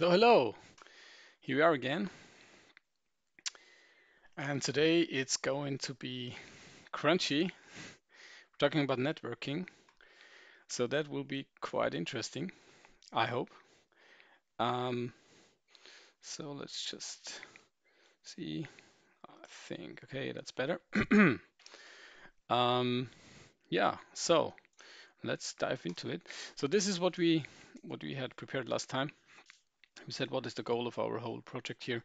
So hello, here we are again. And today it's going to be crunchy. We're talking about networking. So that will be quite interesting, I hope. Um, so let's just see. I think, okay, that's better. um, yeah, so let's dive into it. So this is what we what we had prepared last time. We said what is the goal of our whole project here?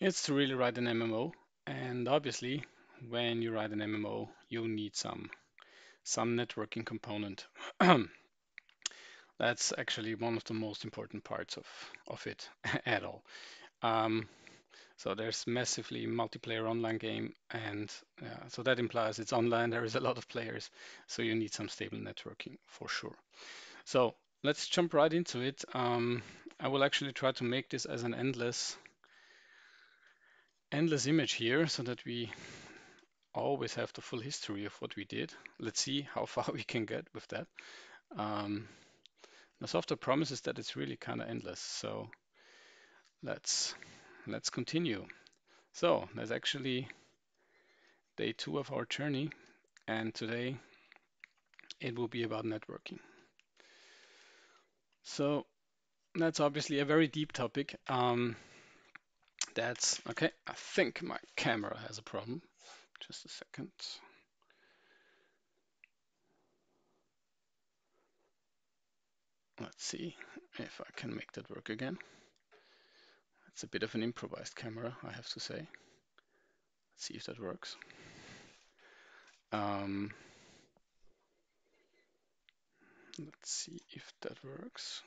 It's to really write an MMO. And obviously, when you write an MMO, you need some some networking component. That's actually one of the most important parts of, of it at all. Um, so there's massively multiplayer online game, and uh, so that implies it's online. There is a lot of players, so you need some stable networking for sure. So let's jump right into it. Um, I will actually try to make this as an endless endless image here so that we always have the full history of what we did. Let's see how far we can get with that. Um, the software promises that it's really kind of endless. So let's let's continue. So there's actually day two of our journey, and today it will be about networking. So that's obviously a very deep topic. Um, that's okay. I think my camera has a problem. Just a second. Let's see if I can make that work again. It's a bit of an improvised camera, I have to say. Let's see if that works. Um, let's see if that works.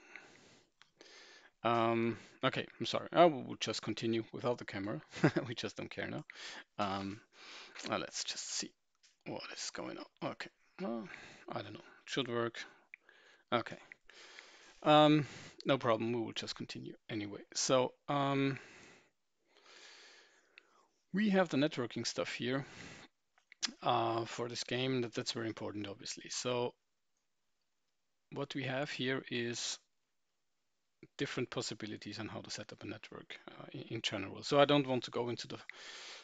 Um, okay, I'm sorry. I will just continue without the camera. we just don't care now. Um, uh, let's just see what is going on. Okay, well, I don't know. It Should work. Okay. Um, no problem. We will just continue anyway. So um, we have the networking stuff here uh, for this game. That, that's very important, obviously. So what we have here is different possibilities on how to set up a network uh, in, general. So I don't want to go into the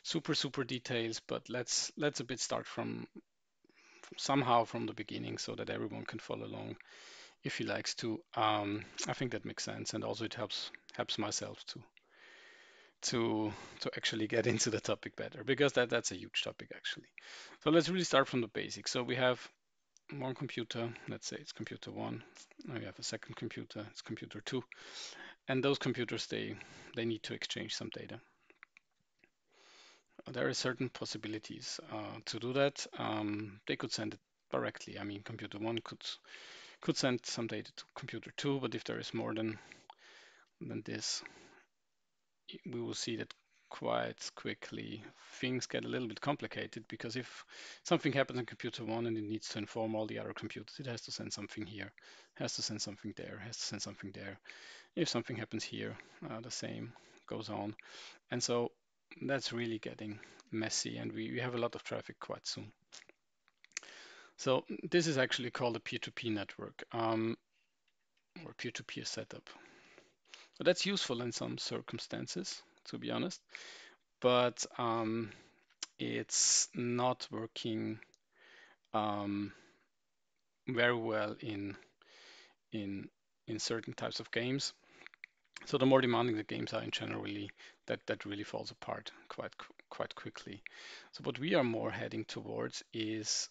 super super details, but let's let's a bit start from, from somehow from the beginning so that everyone can follow along if he likes to. Um, I think that makes sense, and also it helps helps myself to to to actually get into the topic better because that that's a huge topic actually. So let's really start from the basics. So we have one computer, let's say it's computer one. Now we have a second computer, it's computer two. And those computers, they, they need to exchange some data. There are certain possibilities uh, to do that. Um, they could send it directly. I mean, computer one could could send some data to computer two, but if there is more than than this, we will see that quite quickly things get a little bit complicated because if something happens in computer one and it needs to inform all the other computers, it has to send something here, has to send something there, has to send something there. If something happens here, uh, the same goes on. And so that's really getting messy and we, we have a lot of traffic quite soon. So this is actually called a peer-to-peer -peer network um, or peer-to-peer -peer setup. That's useful in some circumstances to be honest. But um, it's not working um, very well in in in certain types of games. So the more demanding the games are in generally, that that really falls apart quite quite quickly. So what we are more heading towards is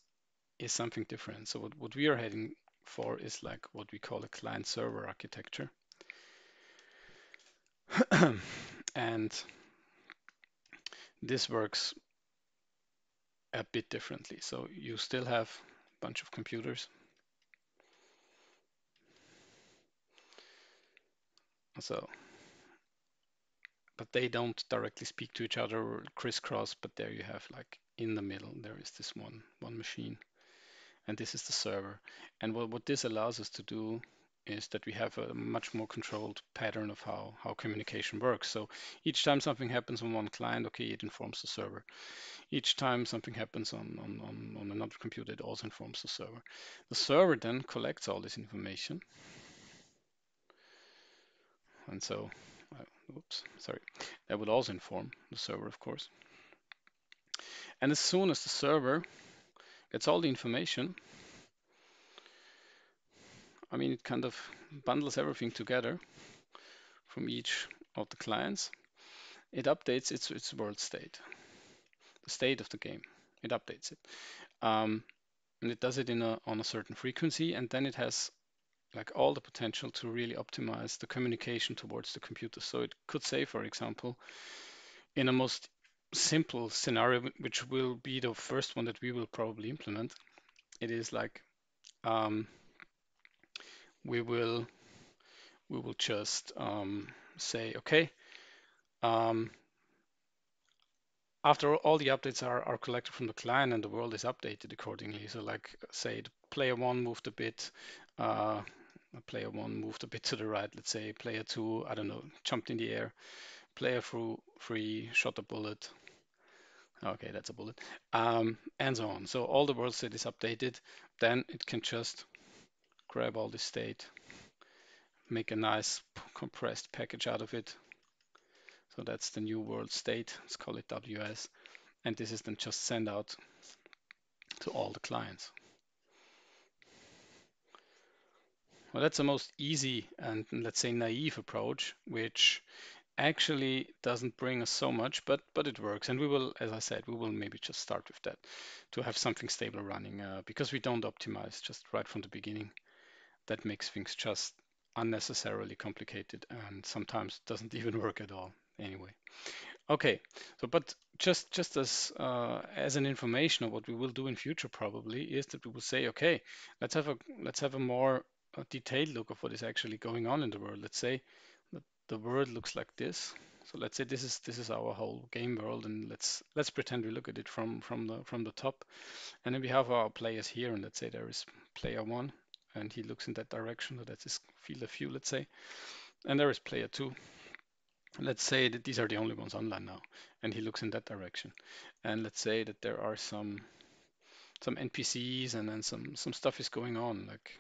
is something different. So what, what we are heading for is like what we call a client server architecture. and this works a bit differently. So you still have a bunch of computers. So, but they don't directly speak to each other or crisscross, but there you have like in the middle, there is this one, one machine and this is the server. And what, what this allows us to do is that we have a much more controlled pattern of how, how communication works. So each time something happens on one client, okay, it informs the server. Each time something happens on, on, on, on another computer, it also informs the server. The server then collects all this information. and so, uh, oops, sorry, that would also inform the server, of course. And as soon as the server gets all the information, I mean, it kind of bundles everything together from each of the clients. It updates its, its world state, the state of the game. It updates it. Um, and it does it in a, on a certain frequency, and then it has like all the potential to really optimize the communication towards the computer. So it could say, for example, in a most simple scenario, which will be the first one that we will probably implement, it is like um, we will we will just um, say, okay, um, after all the updates are, are collected from the client and the world is updated accordingly. So like say player one moved a bit, uh, player one moved a bit to the right, let's say player two, I don't know, jumped in the air, player three shot a bullet. Okay, that's a bullet, um, and so on. So all the world state is updated. Then it can just grab all the state, make a nice compressed package out of it. So that's the new world state. Let's call it WS. And this is then just sent out to all the clients. Well, that's the most easy and let's say naive approach, which actually doesn't bring us so much, but but it works. And we will, as I said, we will maybe just start with that to have something stable running uh, because we don't optimize just right from the beginning. That makes things just unnecessarily complicated and sometimes doesn't even work at all anyway. Okay, so but just just as uh, as an information of what we will do in future probably is that we will say, okay, let's have a let's have a more a detailed look of what is actually going on in the world. Let's say that the world looks like this. So let's say this is this is our whole game world, and let's let's pretend we look at it from from the from the top, and then we have our players here, and let's say there is player one, and he looks in that direction. So that's his field of view, let's say, and there is player two. Let's say that these are the only ones online now, and he looks in that direction, and let's say that there are some some NPCs, and then some some stuff is going on, like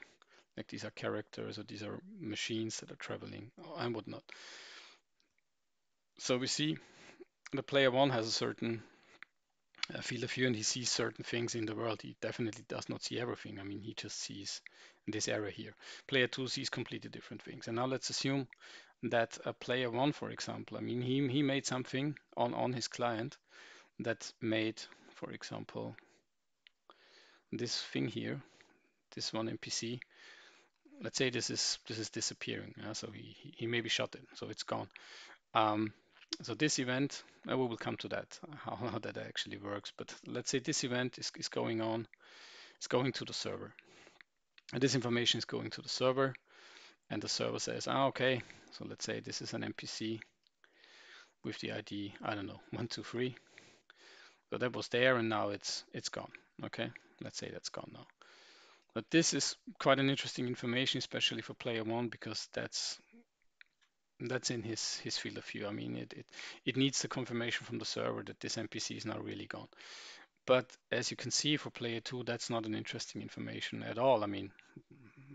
like these are characters or these are machines that are traveling and whatnot. So we see the player one has a certain field of view and he sees certain things in the world. He definitely does not see everything. I mean, he just sees this area here. Player two sees completely different things. And now let's assume that a player one, for example, I mean, he, he made something on, on his client that made, for example, this thing here, this one NPC, let's say this is this is disappearing. Uh, so he, he maybe shot it, so it's gone. Um, so this event, uh, we will come to that, how, how, that actually works. But let's say this event is, is going on, it's going to the server. And this information is going to the server, and the server says, ah, okay, so let's say this is an NPC with the ID, I don't know, one, two, three. So that was there, and now it's it's gone. Okay, let's say that's gone now. But this is quite an interesting information, especially for player one, because that's that's in his his field of view. I mean, it it it needs the confirmation from the server that this NPC is now really gone. But as you can see for player two, that's not an interesting information at all. I mean,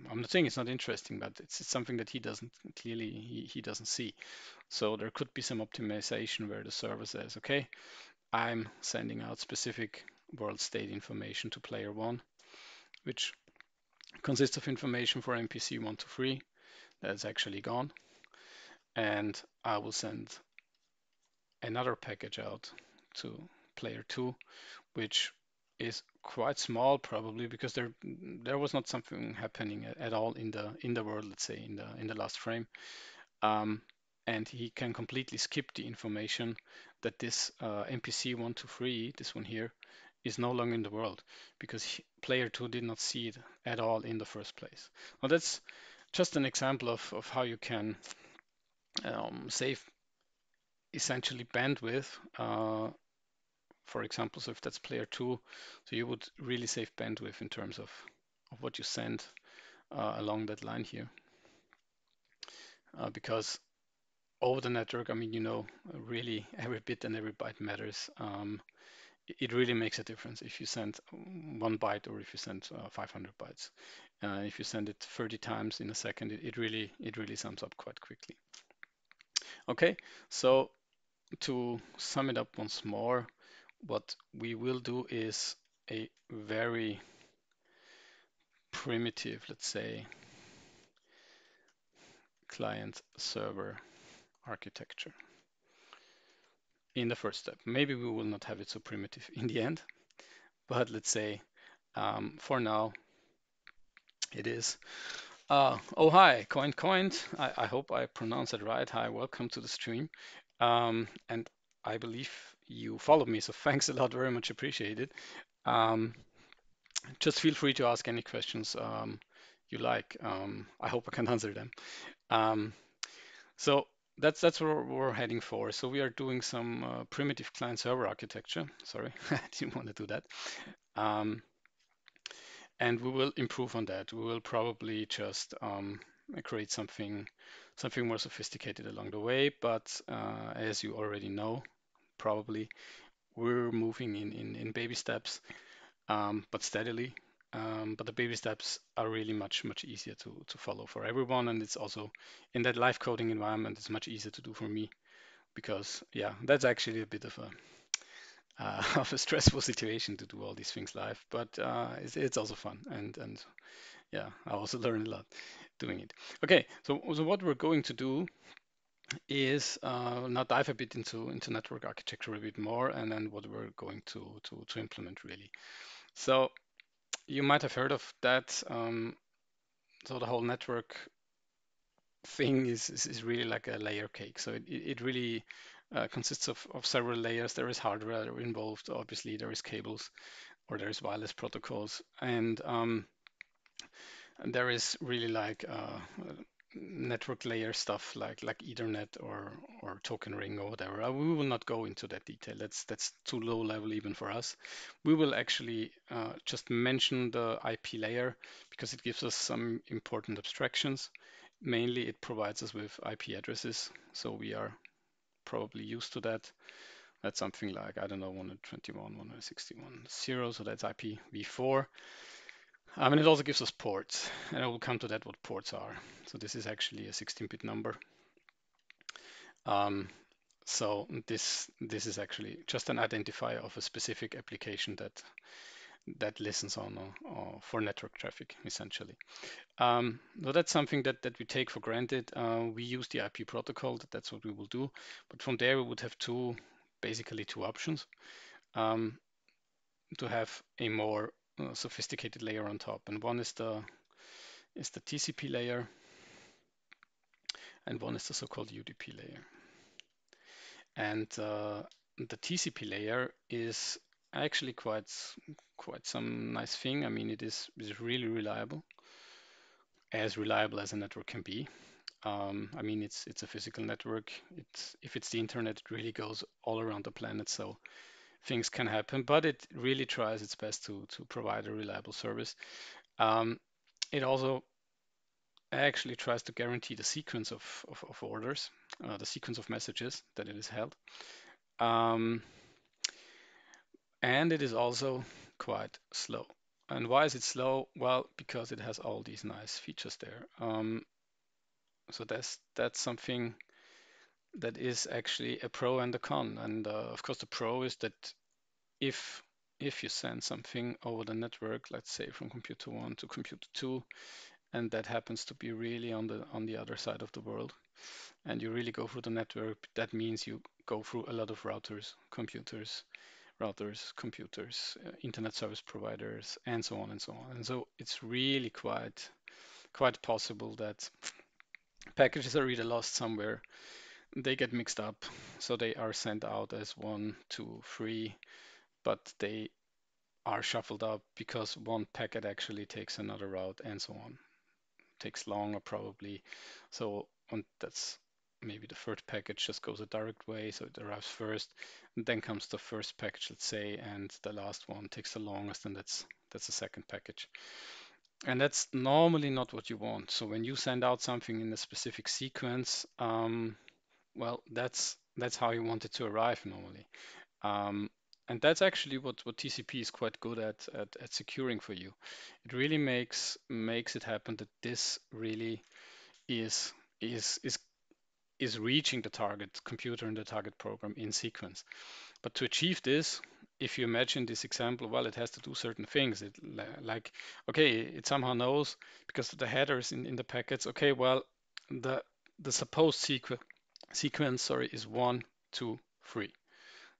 I'm not saying it's not interesting, but it's, it's something that he doesn't clearly he, he doesn't see. So there could be some optimization where the server says, okay, I'm sending out specific world state information to player one, which consists of information for NPC one to three that's actually gone. And I will send another package out to player two, which is quite small probably because there there was not something happening at, all in the in the world let's say in the in the last frame. Um, and he can completely skip the information that this uh, npc 123 this one here is no longer in the world because he, player 2 did not see it at all in the first place. Well that's just an example of, of how you can um, save essentially bandwidth uh, for example, so if that's player two, so you would really save bandwidth in terms of, of what you send uh, along that line here. Uh, because over the network, I mean, you know, really every bit and every byte matters. Um, it really makes a difference if you send one byte or if you send uh, 500 bytes. Uh, if you send it 30 times in a second, it, it, really it really sums up quite quickly. Okay, so to sum it up once more, what we will do is a very primitive, let's say, client server architecture in the first step. Maybe we will not have it so primitive in the end, but let's say um, for now it is. Uh, oh, hi, Coin Coined. I, I, hope I pronounced it right. Hi, welcome to the stream. Um, and I believe you followed me, so thanks a lot, very much appreciated. Um, just feel free to ask any questions um, you like. Um, I hope I can answer them. Um, so that's that's where we're heading for. So we are doing some uh, primitive client server architecture. Sorry, I didn't want to do that. And we will improve on that. We will probably just um, create something something more sophisticated along the way. But uh, as you already know, probably we're moving in in, in baby steps, um, but steadily. Um, but the baby steps are really much much easier to to follow for everyone, and it's also in that live coding environment. It's much easier to do for me because yeah, that's actually a bit of a uh, of a stressful situation to do all these things live, but uh, it's, it's also fun and and yeah, I also learn a lot doing it. Okay, so so what we're going to do is uh, now dive a bit into into network architecture a bit more, and then what we're going to to to implement really. So you might have heard of that. Um, so the whole network thing is, is, is really like a layer cake. So it, it really uh, consists of, of several layers. There is hardware involved, obviously there is cables or there is wireless protocols, and, um, there is really like uh, network layer stuff like like Ethernet or or token ring or whatever. Uh, we will not go into that detail. That's that's too low level even for us. We will actually uh, just mention the IP layer because it gives us some important abstractions. Mainly, it provides us with IP addresses, so we are probably used to that. That's something like I don't know 121, 161, 0. So that's IPv4. Um, and it also gives us ports, and I will come to that what ports are. So this is actually a 16-bit number. Um, so this this is actually just an identifier of a specific application that that listens on uh, uh, for network traffic essentially. Um, so that's something that that we take for granted. Uh, we use the IP protocol. That that's what we will do. But from there we would have two basically two options. Um, to have a more uh, sophisticated layer on top. And one is the is the TCP layer, and one is the so-called UDP layer. And uh, the TCP layer is actually quite quite some nice thing. I mean, it is is really reliable, as reliable as a network can be. Um, I mean, it's it's a physical network. It's if it's the internet, it really goes all around the planet. So things can happen, but it really tries its best to, to provide a reliable service. Um, it also actually tries to guarantee the sequence of, of, of orders, uh, the sequence of messages that it is held. Um, and it is also quite slow. And why is it slow? Well, because it has all these nice features there. Um, so that's that's something that is actually a pro and a con. And uh, of course, the pro is that if if you send something over the network, let's say from computer one to computer two, and that happens to be really on the on the other side of the world, and you really go through the network, that means you go through a lot of routers, computers, routers, computers, uh, internet service providers, and so on and so on. And so it's really quite quite possible that packages are either lost somewhere, they get mixed up, so they are sent out as one, two, three, but they are shuffled up because one packet actually takes another route and so on. takes longer probably. So and that's maybe the third package just goes a direct way, so it arrives first. And then comes the first package, let's say, and the last one takes the longest, and that's that's the second package. And that's normally not what you want. So when you send out something in a specific sequence, um, well, that's that's how you want it to arrive normally. Um, and that's actually what, what TCP is quite good at, at, at securing for you. It really makes makes it happen that this really is is is is reaching the target computer and the target program in sequence. But to achieve this, if you imagine this example, well, it has to do certain things. It like, okay, it somehow knows because the headers in, in the packets, okay, well, the the supposed sequ sequence, sorry, is one, two, three.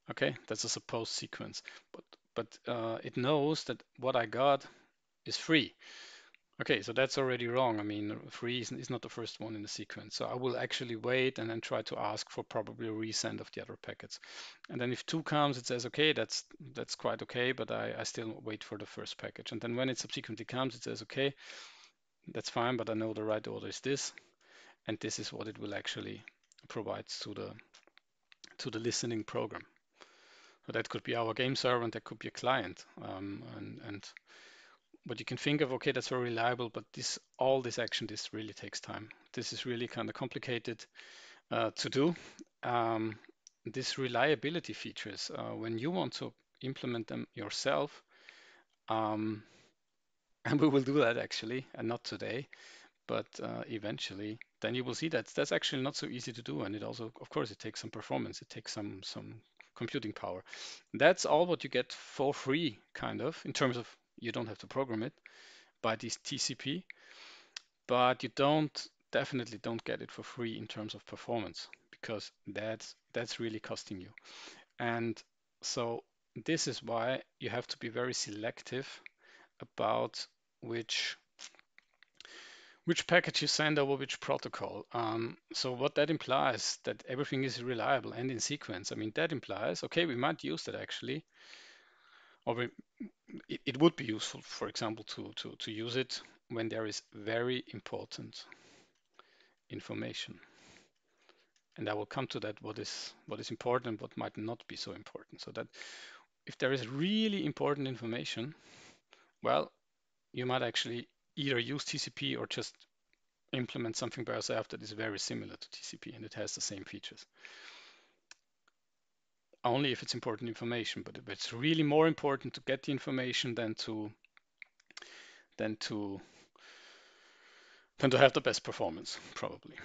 Okay, that's a supposed sequence, but but uh, it knows that what I got is three. Okay, so that's already wrong. I mean, three is, is, not the first one in the sequence. So I will actually wait and then try to ask for probably a resend of the other packets. And then if two comes, it says, okay, that's that's quite okay, but I, I still wait for the first package. And then when it subsequently comes, it says, okay, that's fine, but I know the right order is this. And this is what it will actually provide to the to the listening program. So that could be our game server and that could be a client. Um, and, and what you can think of, okay, that's very reliable, but this all this action, this really takes time. This is really kind of complicated uh, to do. Um, this reliability features, uh, when you want to implement them yourself, um, and we will do that actually, and not today, but uh, eventually, then you will see that that's actually not so easy to do, and it also, of course, it takes some performance, it takes some some computing power. That's all what you get for free, kind of, in terms of you don't have to program it by this TCP, but you don't definitely don't get it for free in terms of performance because that's that's really costing you. And so this is why you have to be very selective about which which package you send over which protocol. Um, so what that implies that everything is reliable and in sequence. I mean, that implies, okay, we might use that actually, or it, it, would be useful, for example, to, to, to use it when there is very important information. And I will come to that, what is, what is important, what might not be so important. So that if there is really important information, well, you might actually either use TCP or just implement something by yourself that is very similar to TCP and it has the same features. Only if it's important information, but it's really more important to get the information than to than to than to have the best performance, probably.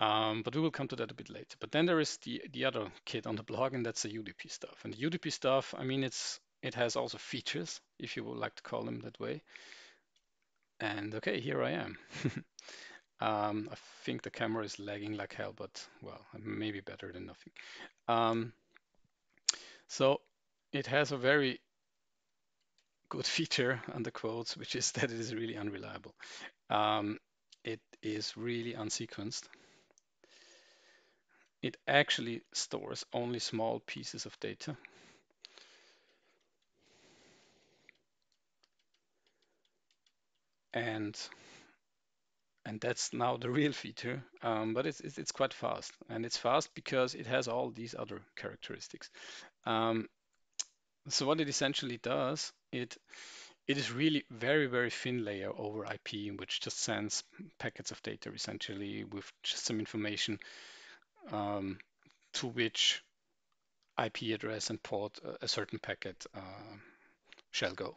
Um, but we will come to that a bit later. But then there is the the other kid on the blog, and that's the UDP stuff. And the UDP stuff, I mean, it's it has also features, if you would like to call them that way. And okay, here I am. um, I think the camera is lagging like hell, but well, maybe better than nothing. Um, so it has a very good feature the quotes, which is that it is really unreliable. Um, it is really unsequenced. It actually stores only small pieces of data. And and that's now the real feature um, but it's, it's, it's quite fast and it's fast because it has all these other characteristics um, so what it essentially does it it is really very very thin layer over IP which just sends packets of data essentially with just some information um, to which IP address and port a, a certain packet uh, shall go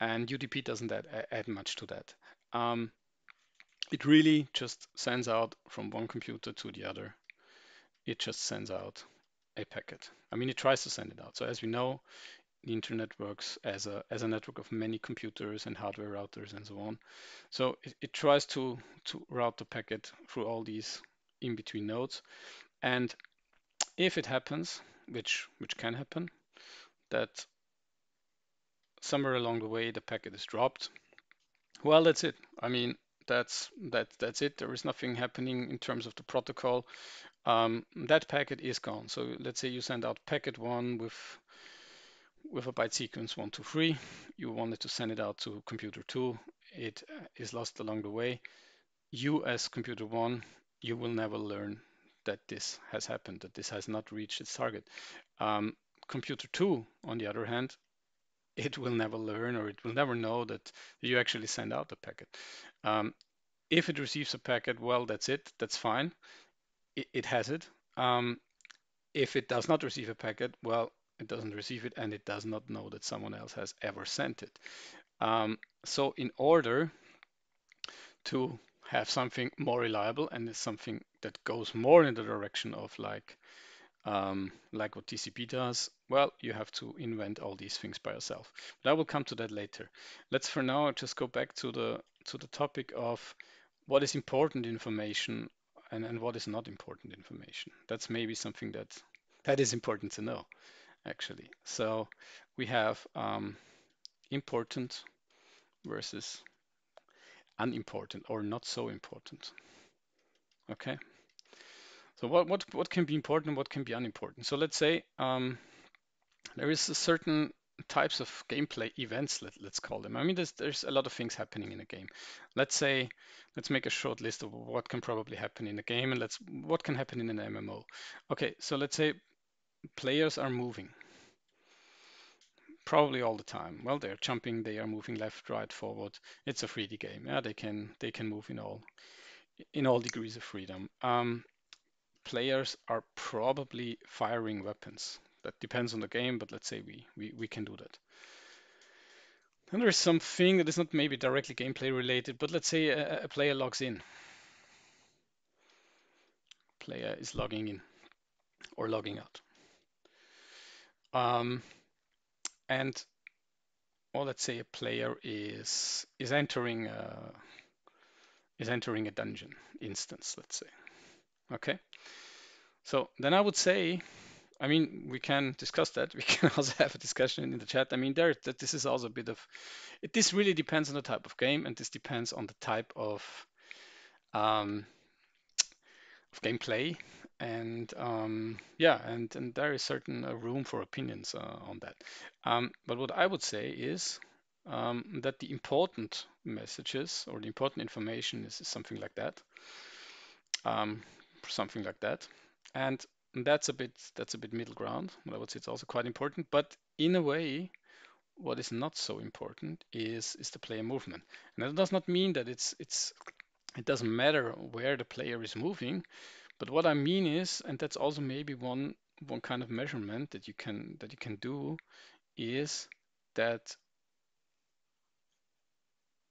and UDP doesn't add, add much to that um, it really just sends out from one computer to the other. It just sends out a packet. I mean, it tries to send it out. So as we know, the internet works as a as a network of many computers and hardware routers and so on. So it, it tries to to route the packet through all these in between nodes. And if it happens, which which can happen, that somewhere along the way the packet is dropped, well, that's it. I mean, that's that that's it. There is nothing happening in terms of the protocol. Um, that packet is gone. So let's say you send out packet one with with a byte sequence one, two, three. You wanted to send it out to computer two. It is lost along the way. You as computer one, you will never learn that this has happened, that this has not reached its target. Um, computer two, on the other hand, it will never learn or it will never know that you actually send out the packet. Um, if it receives a packet, well, that's it. That's fine. It, has it. Um, if it does not receive a packet, well, it doesn't receive it and it does not know that someone else has ever sent it. Um, so in order to have something more reliable and it's something that goes more in the direction of like um, like what TCP does, well, you have to invent all these things by yourself. But I will come to that later. Let's for now just go back to the to the topic of what is important information and, and what is not important information. That's maybe something that that is important to know, actually. So we have um, important versus unimportant or not so important. Okay. So what, what, what can be important and what can be unimportant? So let's say um, there is a certain types of gameplay events, let, us call them. I mean, there's, there's a lot of things happening in a game. Let's say, let's make a short list of what can probably happen in a game and let's, what can happen in an MMO. Okay, so let's say players are moving probably all the time. Well, they're jumping, they are moving left, right, forward. It's a 3D game. Yeah, they can they can move in all in all degrees of freedom. Um, players are probably firing weapons. That depends on the game, but let's say we we, we can do that. And there's something that is not maybe directly gameplay related, but let's say a, a player logs in. Player is logging in or logging out. Um, and or let's say a player is is entering a, is entering a dungeon instance, let's say. Okay. So then I would say, I mean, we can discuss that. We can also have a discussion in the chat. I mean, there that this is also a bit of it. This really depends on the type of game, and this depends on the type of um, of gameplay and um, yeah, and, and there is certain uh, room for opinions uh, on that. Um, but what I would say is um, that the important messages or the important information is, something like that, um, something like that, and that's a bit that's a bit middle ground. I would say it's also quite important. But in a way, what is not so important is is the player movement, and that does not mean that it's it's it doesn't matter where the player is moving but what I mean is, and that's also maybe one one kind of measurement that you can that you can do is that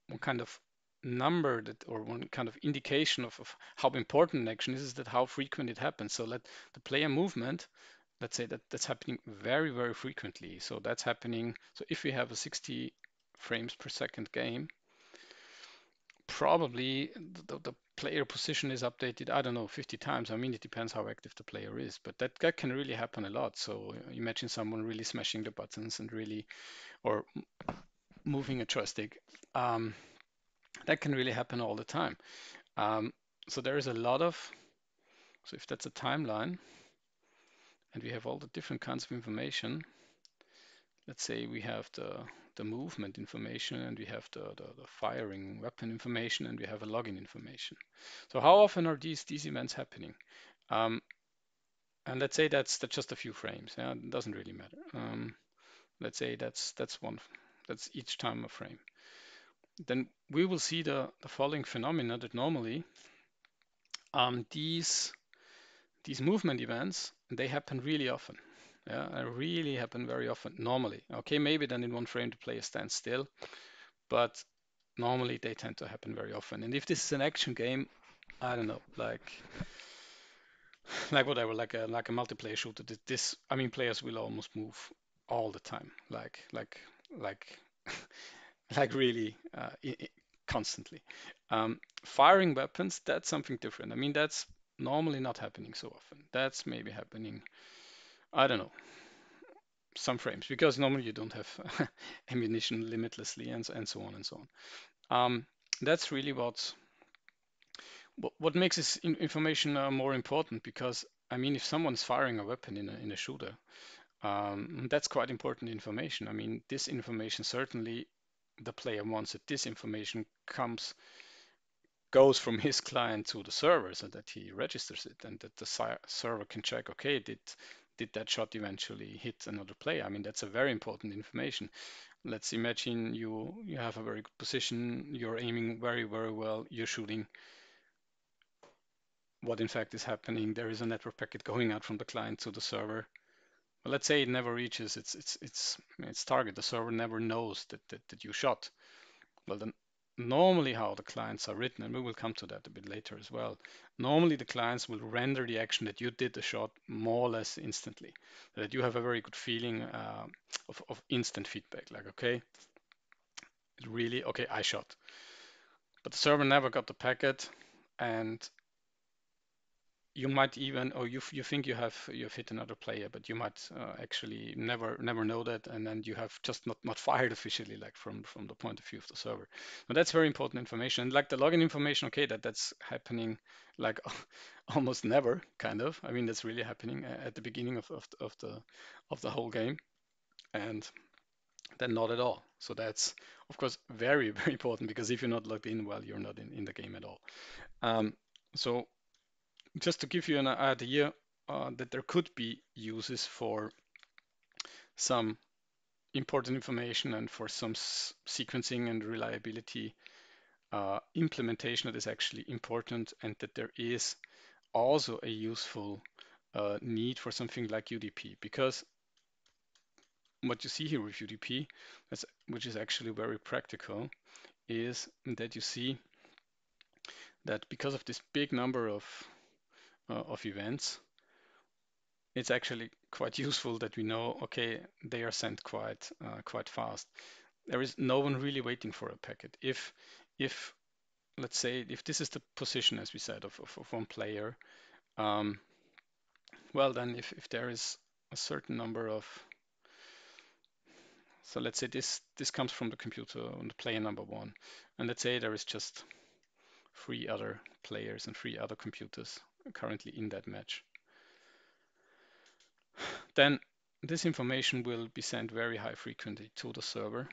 one kind of number that or one kind of indication of, of how important an action is, is that how frequent it happens. So let the player movement, let's say that that's happening very, very frequently. So that's happening. So if we have a 60 frames per second game, probably the, the, player position is updated, I don't know, 50 times. I mean, it depends how active the player is, but that, that can really happen a lot. So imagine someone really smashing the buttons and really, or moving a joystick. Um, that can really happen all the time. Um, so there is a lot of, so if that's a timeline, and we have all the different kinds of information, let's say we have the the movement information and we have the, the, the, firing weapon information and we have a login information. So how often are these these events happening? Um, and let's say that's that's just a few frames. Yeah, it doesn't really matter. Um, let's say that's that's one that's each time a frame. Then we will see the, the following phenomena that normally um, these these movement events they happen really often. Yeah, it really happen very often normally. Okay, maybe then in one frame the player stands still, but normally they tend to happen very often. And if this is an action game, I don't know, like like whatever, like a like a multiplayer shooter, this I mean players will almost move all the time, like like like like really uh, constantly. Um, firing weapons, that's something different. I mean that's normally not happening so often. That's maybe happening I don't know, some frames because normally you don't have ammunition limitlessly and, and so on and so on. Um, that's really what what makes this information uh, more important because I mean if someone's firing a weapon in a, in a shooter um, that's quite important information. I mean this information certainly the player wants that this information comes goes from his client to the server so that he registers it and that the server can check okay did did that shot eventually hit another player? I mean, that's a very important information. Let's imagine you you have a very good position, you're aiming very, very well, you're shooting. What in fact is happening, there is a network packet going out from the client to the server. Well, let's say it never reaches its its its its target. The server never knows that, that, that you shot. Well, then normally how the clients are written, and we will come to that a bit later as well. Normally the clients will render the action that you did the shot more or less instantly, that you have a very good feeling uh, of, of instant feedback, like, okay, really, okay, I shot. But the server never got the packet and you might even or you you think you have you've hit another player but you might uh, actually never never know that and then you have just not not fired officially like from from the point of view of the server. But that's very important information. Like the login information okay that that's happening like almost never kind of. I mean that's really happening at the beginning of, of, of the of the whole game and then not at all. So that's of course very very important because if you're not logged in well you're not in, in the game at all. Um, so just to give you an idea uh, that there could be uses for some important information and for some sequencing and reliability uh, implementation that is actually important and that there is also a useful uh, need for something like UDP because what you see here with UDP, which is actually very practical, is that you see that because of this big number of uh, of events, it's actually quite useful that we know, okay, they are sent quite uh, quite fast. There is no one really waiting for a packet. If if let's say if this is the position, as we said, of, of, of one player, um, well then if, if there is a certain number of so let's say this this comes from the computer on the player number one, and let's say there is just three other players and three other computers currently in that match. Then this information will be sent very high frequency to the server.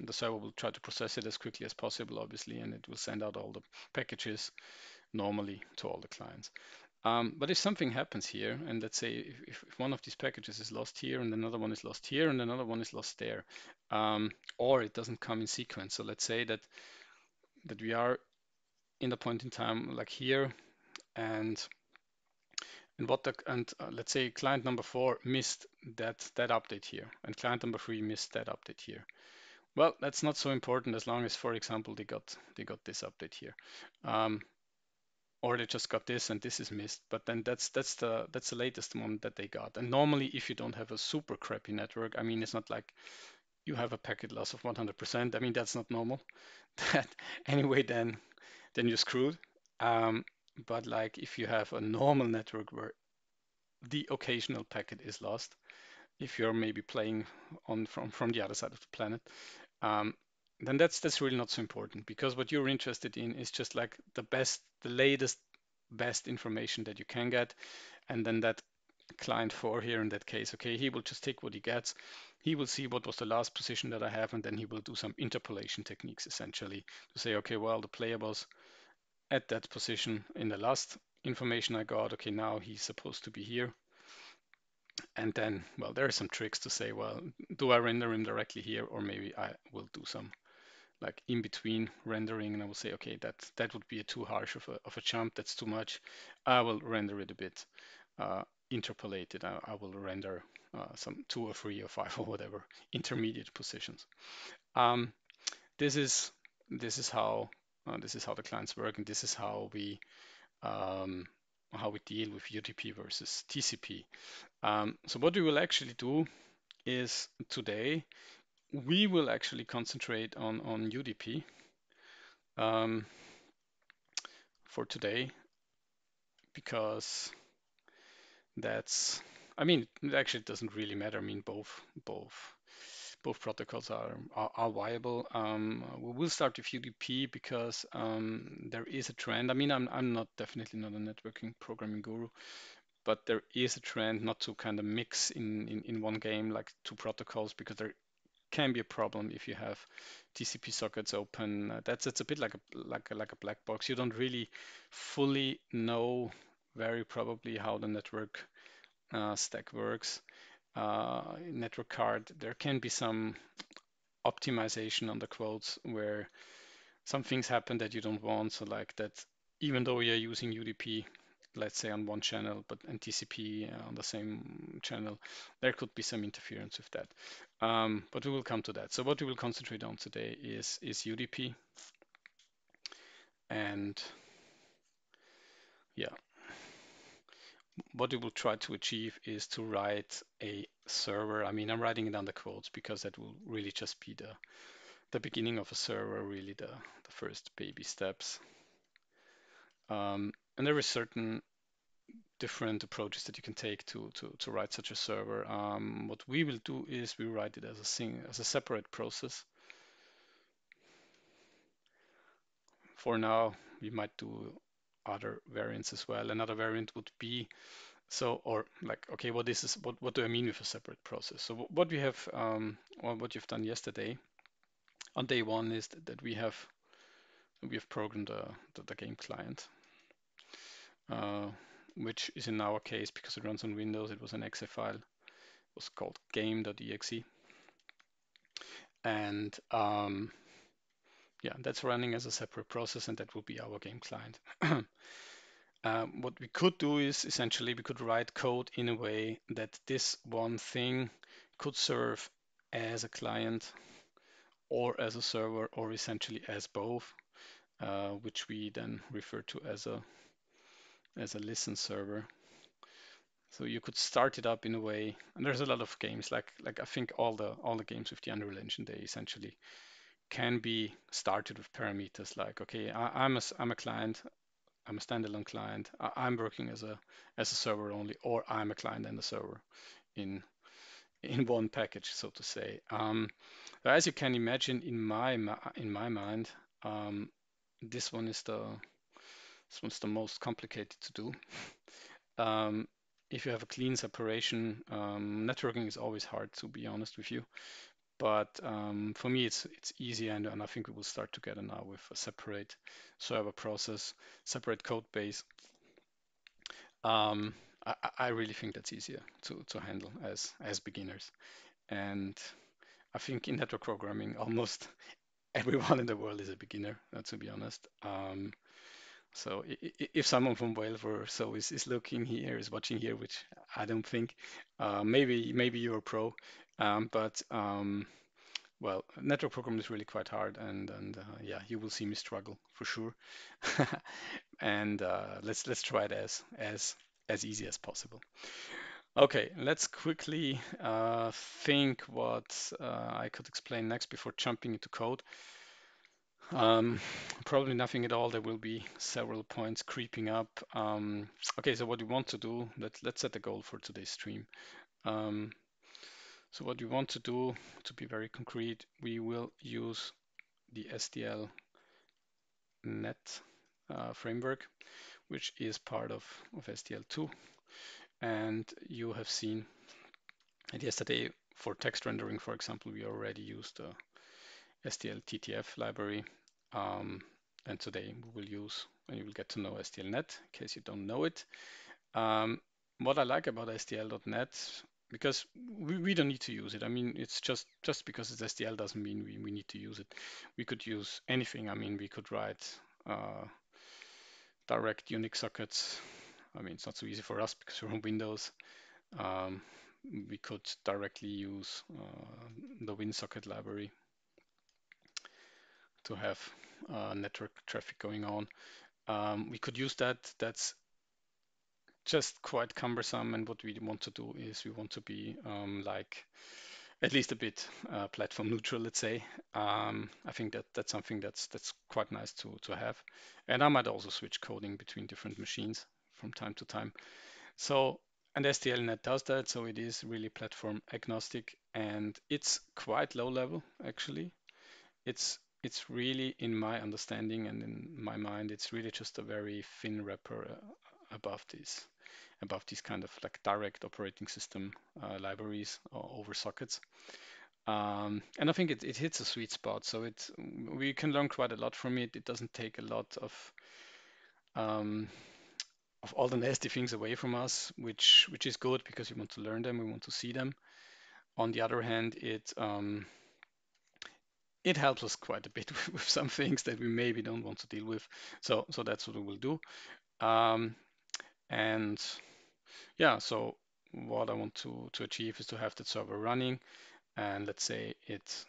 The server will try to process it as quickly as possible, obviously, and it will send out all the packages normally to all the clients. Um, but if something happens here, and let's say if, if, one of these packages is lost here, and another one is lost here, and another one is lost there, um, or it doesn't come in sequence. So let's say that that we are in the point in time like here, and and what the and uh, let's say client number four missed that that update here, and client number three missed that update here. Well, that's not so important as long as, for example, they got they got this update here. Um, or they just got this and this is missed. But then that's that's the that's the latest one that they got. And normally if you don't have a super crappy network i mean it's not like you have a packet loss of 100% i mean that's not normal. That anyway then then you're screwed. Um, but like if you have a normal network where the occasional packet is lost if you're maybe playing on from from the other side of the planet um, then that's that's really not so important because what you're interested in is just like the best, the latest, best information that you can get, and then that client four here in that case, okay, he will just take what he gets. He will see what was the last position that I have, and then he will do some interpolation techniques essentially to say, okay, well, the player was at that position in the last information I got. Okay, now he's supposed to be here. And then, well, there are some tricks to say, well, do I render him directly here, or maybe I will do some like in between rendering and I will say, okay, that that would be a too harsh of a, of a jump. That's too much. I will render it a bit uh, interpolated. I, I, will render uh, some two or three or five or whatever intermediate positions. Um, this is this is how uh, this is how the clients work, and this is how we um, how we deal with UDP versus TCP. Um, so what we will actually do is today we will actually concentrate on, on UDP um, for today because that's, I mean, it actually doesn't really matter. I mean, both, both, both protocols are, are, are viable. Um, we will start with UDP because um, there is a trend. I mean, I'm, I'm not definitely not a networking programming guru, but there is a trend not to kind of mix in, in, in one game like two protocols because there can be a problem if you have TCP sockets open. Uh, that's it's a bit like a like a, like a black box. You don't really fully know very probably how the network uh, stack works. Uh, network card, there can be some optimization on the quotes where some things happen that you don't want. So like that, even though you're using UDP, let's say on one channel, but and TCP on the same channel, there could be some interference with that. Um, but we will come to that. So what we will concentrate on today is, is UDP. and yeah, what we will try to achieve is to write a server. I mean, I'm writing it under quotes because that will really just be the the beginning of a server, really the, the first baby steps. Um, and are certain different approaches that you can take to to, to write such a server. Um, what we will do is we write it as a thing as a separate process. For now, we might do other variants as well. Another variant would be so, or like, okay, what is this? What what do I mean with a separate process? So what we have, um, or what you've done yesterday on day one is that, that we have we have programmed the, the, game client. Uh, which is in our case, because it runs on Windows, it was an exe file. It was called game.exe. And um, yeah, that's running as a separate process, and that will be our game client. um, what we could do is essentially we could write code in a way that this one thing could serve as a client or as a server or essentially as both, uh, which we then refer to as a as a listen server. So you could start it up in a way, and there's a lot of games like like I think all the all the games with the Unreal Engine they essentially can be started with parameters like okay I, am a I'm a client I'm a standalone client I, am working as a as a server only or I'm a client and a server in in one package so to say. Um, as you can imagine in my in my mind um, this one is the this one's the most complicated to do. Um, if you have a clean separation, um, networking is always hard to be honest with you. But um, for me, it's it's easy, and, and I think we will start together now with a separate server process, separate code base. Um, I, I, really think that's easier to, to handle as as beginners, and I think in network programming, almost everyone in the world is a beginner, uh, to be honest. Um, so if someone from or so is, is looking here, is watching here, which I don't think, uh, maybe maybe you're a pro, um, but um, well, network programming is really quite hard, and and uh, yeah, you will see me struggle for sure. and uh, let's let's try it as as as easy as possible. Okay, let's quickly uh, think what uh, I could explain next before jumping into code. Um, probably nothing at all. There will be several points creeping up. Um, okay, so what we want to do, let, let's set a goal for today's stream. Um, so what we want to do, to be very concrete, we will use the SDL net uh, framework, which is part of, of SDL2. And you have seen that yesterday for text rendering, for example, we already used the SDL TTF library. Um, and today we will use, and you will get to know SDLNet in case you don't know it. Um, what I like about SDL.net, because we, we don't need to use it. I mean, it's just just because it's SDL doesn't mean we, we need to use it. We could use anything. I mean, we could write uh, direct Unix sockets. I mean, it's not so easy for us because we're on Windows. Um, we could directly use uh, the WinSocket library to have uh, network traffic going on. Um, we could use that. That's just quite cumbersome. And what we want to do is we want to be um, like at least a bit uh, platform neutral, let's say. Um, I think that that's something that's that's quite nice to to have. And I might also switch coding between different machines from time to time. So and SDLNet does that, so it is really platform agnostic, and it's quite low level actually. It's it's really, in my understanding and in my mind, it's really just a very thin wrapper uh, above this, above these kind of like direct operating system uh, libraries over sockets. Um, and I think it, it hits a sweet spot. So it we can learn quite a lot from it. It doesn't take a lot of um, of all the nasty things away from us, which which is good because we want to learn them, we want to see them. On the other hand, it um, it helps us quite a bit with some things that we maybe don't want to deal with. So so that's what we will do. Um, and yeah, so what I want to to achieve is to have that server running, and let's say it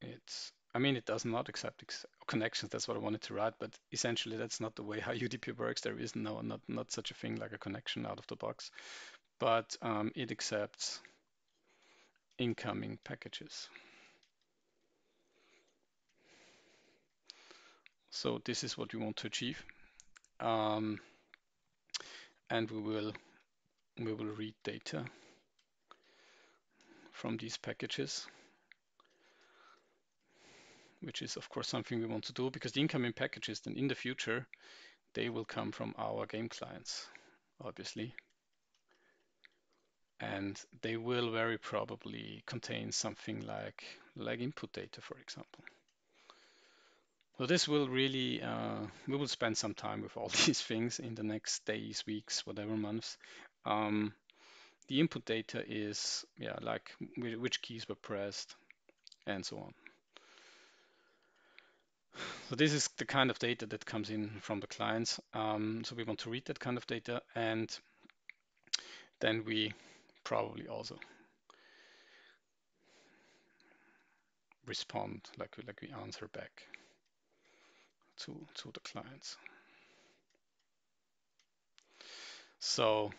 it's I mean, it does not accept ex connections. That's what I wanted to write, but essentially that's not the way how UDP works. There is no not not such a thing like a connection out of the box, but um, it accepts incoming packages. So this is what we want to achieve. Um, and we will we will read data from these packages, which is of course something we want to do because the incoming packages then in the future, they will come from our game clients, obviously. And they will very probably contain something like, lag input data, for example. So this will really, uh, we will spend some time with all these things in the next days, weeks, whatever months. Um, the input data is, yeah, like which keys were pressed and so on. So this is the kind of data that comes in from the clients. Um, so we want to read that kind of data and then we probably also respond like like we answer back to to the clients. So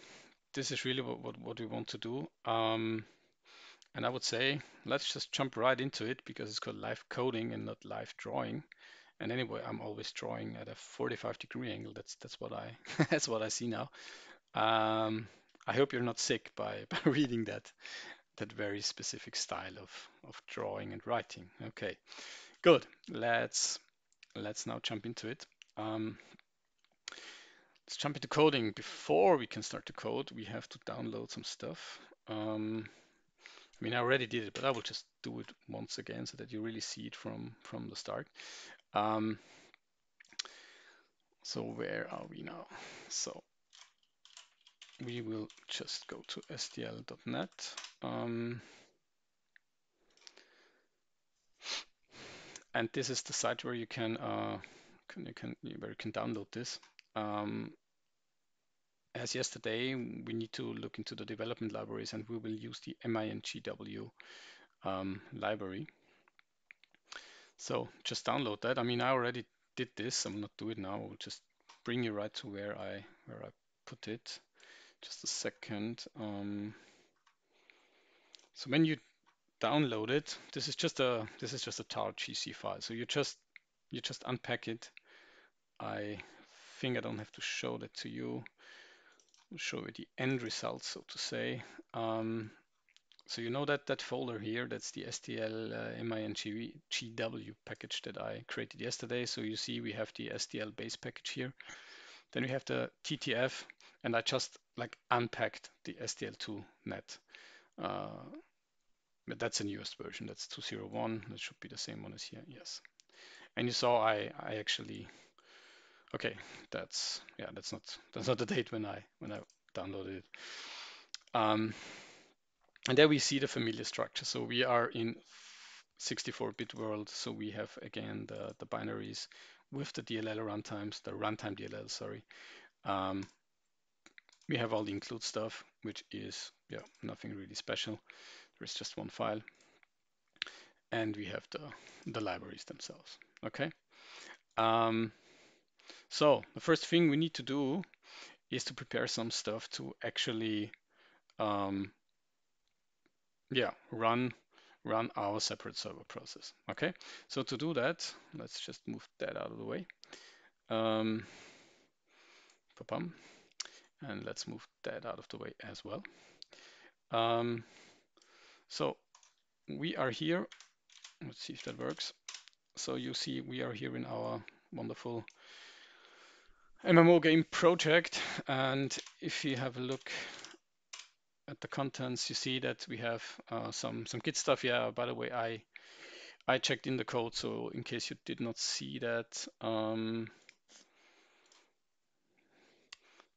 this is really what, what, what we want to do. Um, and I would say, let's just jump right into it because it's called live coding and not live drawing. And anyway, I'm always drawing at a 45 degree angle. That's that's what I that's what I see now. Um, I hope you're not sick by, by reading that that very specific style of of drawing and writing. Okay, good. Let's let's now jump into it. Um, let's jump into coding. Before we can start to code, we have to download some stuff. Um, I mean, I already did it, but I will just do it once again so that you really see it from, from the start. Um, so where are we now? So we will just go to SDL.net. Um, and this is the site where you can, uh, can, you can where you can download this. Um, as yesterday, we need to look into the development libraries and we will use the MINGW um, library. So just download that. I mean, I already did this. I'm not do it now. I will just bring you right to where I where I put it. Just a second. Um, so when you download it, this is just a this is just a tar GZ file. So you just you just unpack it. I think I don't have to show that to you. I'll show you the end result, so to say. Um, so you know that that folder here, that's the SDL uh, MINGW package that I created yesterday. So you see we have the SDL base package here. Then we have the TTF, and I just like unpacked the SDL2 net. Uh, but that's the newest version. That's 201. That should be the same one as here. Yes. And you saw I I actually okay. That's yeah. That's not that's not the date when I when I downloaded it. Um, and there we see the familiar structure. So we are in 64-bit world. So we have again the, the binaries with the DLL runtimes, the runtime DLL, sorry. Um, we have all the include stuff, which is yeah nothing really special. There's just one file. And we have the, the libraries themselves. Okay. Um, so the first thing we need to do is to prepare some stuff to actually um, yeah, run run our separate server process. Okay, so to do that, let's just move that out of the way. Um, and let's move that out of the way as well. Um, so we are here. Let's see if that works. So you see we are here in our wonderful MMO game project. And if you have a look at the contents, you see that we have uh, some some Git stuff. Yeah, by the way, I I checked in the code, so in case you did not see that, um,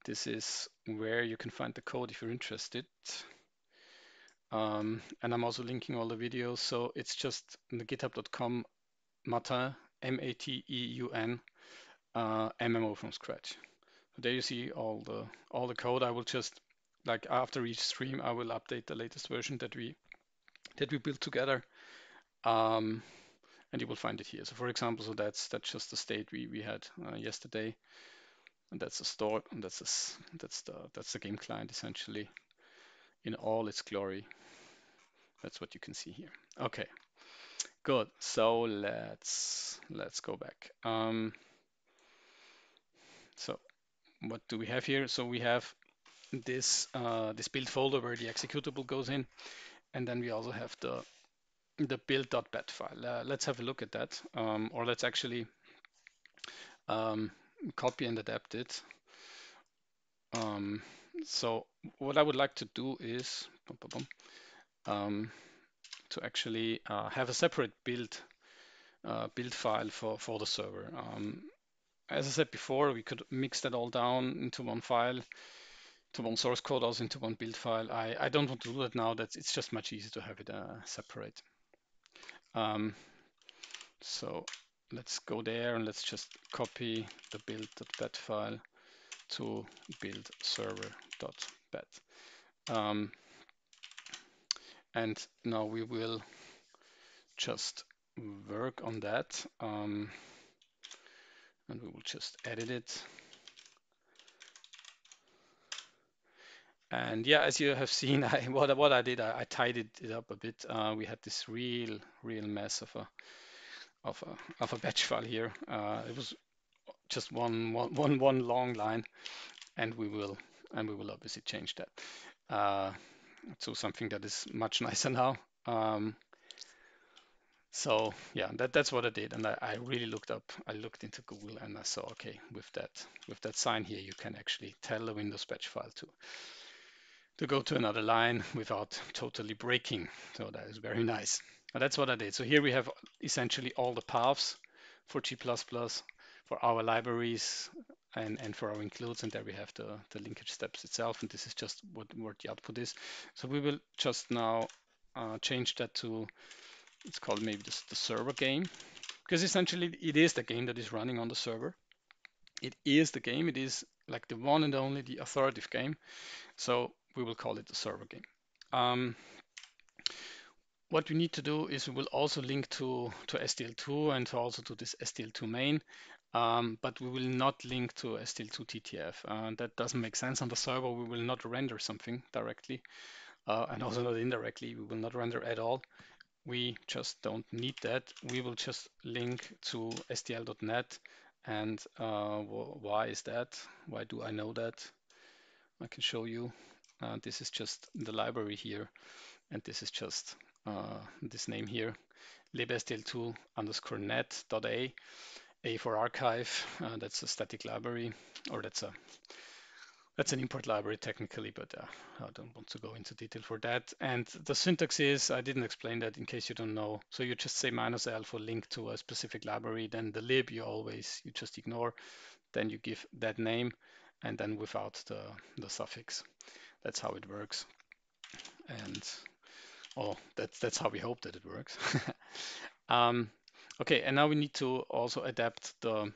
this is where you can find the code if you're interested. Um, and I'm also linking all the videos, so it's just the github.com Matin, M-A-T-E-U-N, uh, MMO from scratch. So there you see all the all the code. I will just like after each stream, I will update the latest version that we that we built together. Um, and you will find it here. So for example, so that's that's just the state we we had uh, yesterday, and that's the store, and that's the, that's the that's the game client essentially in all its glory. That's what you can see here. Okay, good. So let's let's go back. Um, so what do we have here? So we have this uh, this build folder where the executable goes in, and then we also have the the build.bat file. Uh, let's have a look at that, um, or let's actually um, copy and adapt it. Um, so what I would like to do is um, to actually uh, have a separate build uh, build file for for the server. Um, as I said before, we could mix that all down into one file, to one source code, also into one build file. I, I don't want to do that now. That's it's just much easier to have it uh, separate. Um, so let's go there and let's just copy the build.bat file to build server.bat. Um, and now we will just work on that. Um, and we will just edit it. And yeah, as you have seen, I, what, what I did, I, I tidied it up a bit. Uh, we had this real, real mess of a of a of a batch file here. Uh, it was just one, one, one, one long line, and we will and we will obviously change that uh, to something that is much nicer now. Um, so yeah, that, that's what I did. And I, I, really looked up, I looked into Google and I saw, okay, with that, with that sign here, you can actually tell the Windows batch file to, to go to another line without totally breaking. So that is very nice. And that's what I did. So here we have essentially all the paths for G++, for our libraries and, and for our includes. And there we have the, the linkage steps itself. And this is just what, what the output is. So we will just now uh, change that to it's called maybe the, the server game because essentially it is the game that is running on the server. It is the game. It is like the one and only the authoritative game. So we will call it the server game. Um, what we need to do is we will also link to, to SDL2 and also to this SDL2 main, um, but we will not link to SDL2 TTF. Uh, that doesn't make sense on the server. We will not render something directly uh, and also not indirectly. We will not render at all we just don't need that. We will just link to SDL.net And uh, why is that? Why do I know that? I can show you. Uh, this is just the library here. And this is just uh, this name here, libsdl2 underscore net.a. A for archive, uh, that's a static library, or that's a that's an import library technically, but uh, I don't want to go into detail for that. And the syntax is, I didn't explain that in case you don't know. So you just say minus L for link to a specific library, then the lib you always, you just ignore. Then you give that name and then without the, the suffix. That's how it works. And oh, that's, that's how we hope that it works. um, okay, and now we need to also adapt the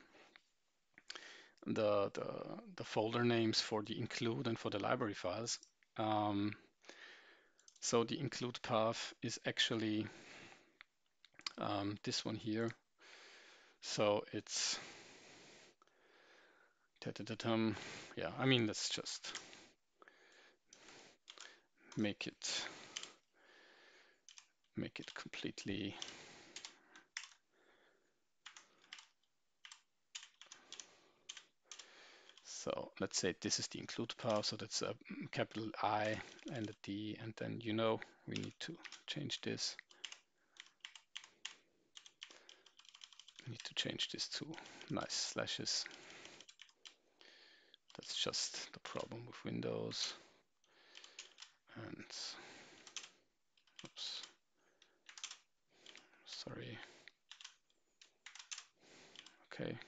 the, the, the folder names for the include and for the library files. Um, so the include path is actually um, this one here. So it's yeah, I mean, let's just make it make it completely So let's say this is the include path. So that's a mm, capital I and a D. And then, you know, we need to change this. We need to change this to nice slashes. That's just the problem with Windows. And oops, sorry. Okay.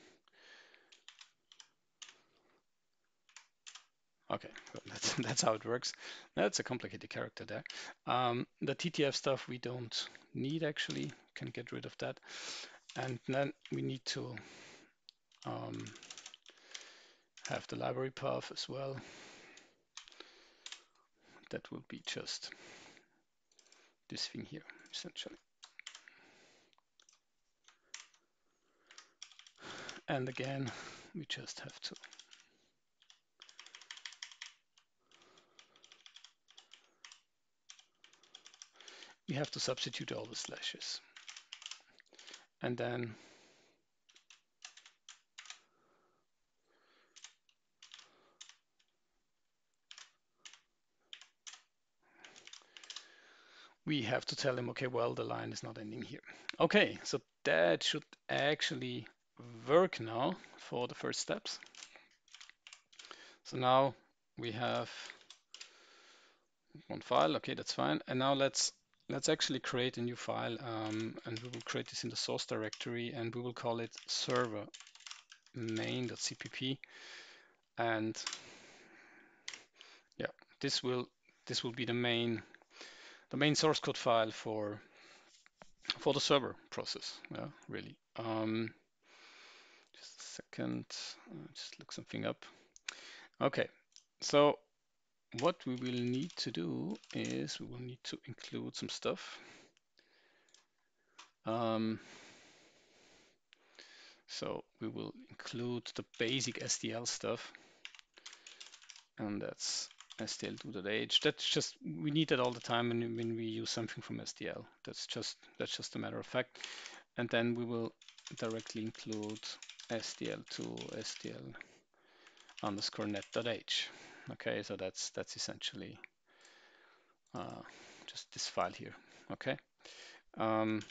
Okay, that's, that's how it works. That's a complicated character there. Um, the TTF stuff we don't need actually, can get rid of that. And then we need to um, have the library path as well. That will be just this thing here, essentially. And again, we just have to we have to substitute all the slashes. And then we have to tell him, okay, well, the line is not ending here. Okay, so that should actually work now for the first steps. So now we have one file. Okay, that's fine. And now let's let's actually create a new file, um, and we will create this in the source directory, and we will call it server main.cpp. And yeah, this will this will be the main the main source code file for for the server process. Yeah, really. Um, just a second, just look something up. Okay, so what we will need to do is we will need to include some stuff. Um, so we will include the basic SDL stuff, and that's SDL do.h. That's just we need that all the time when, when we use something from SDL. That's just that's just a matter of fact. And then we will directly include SDL to SDL underscore net.h. Okay, so that's that's essentially uh, just this file here. Okay, um,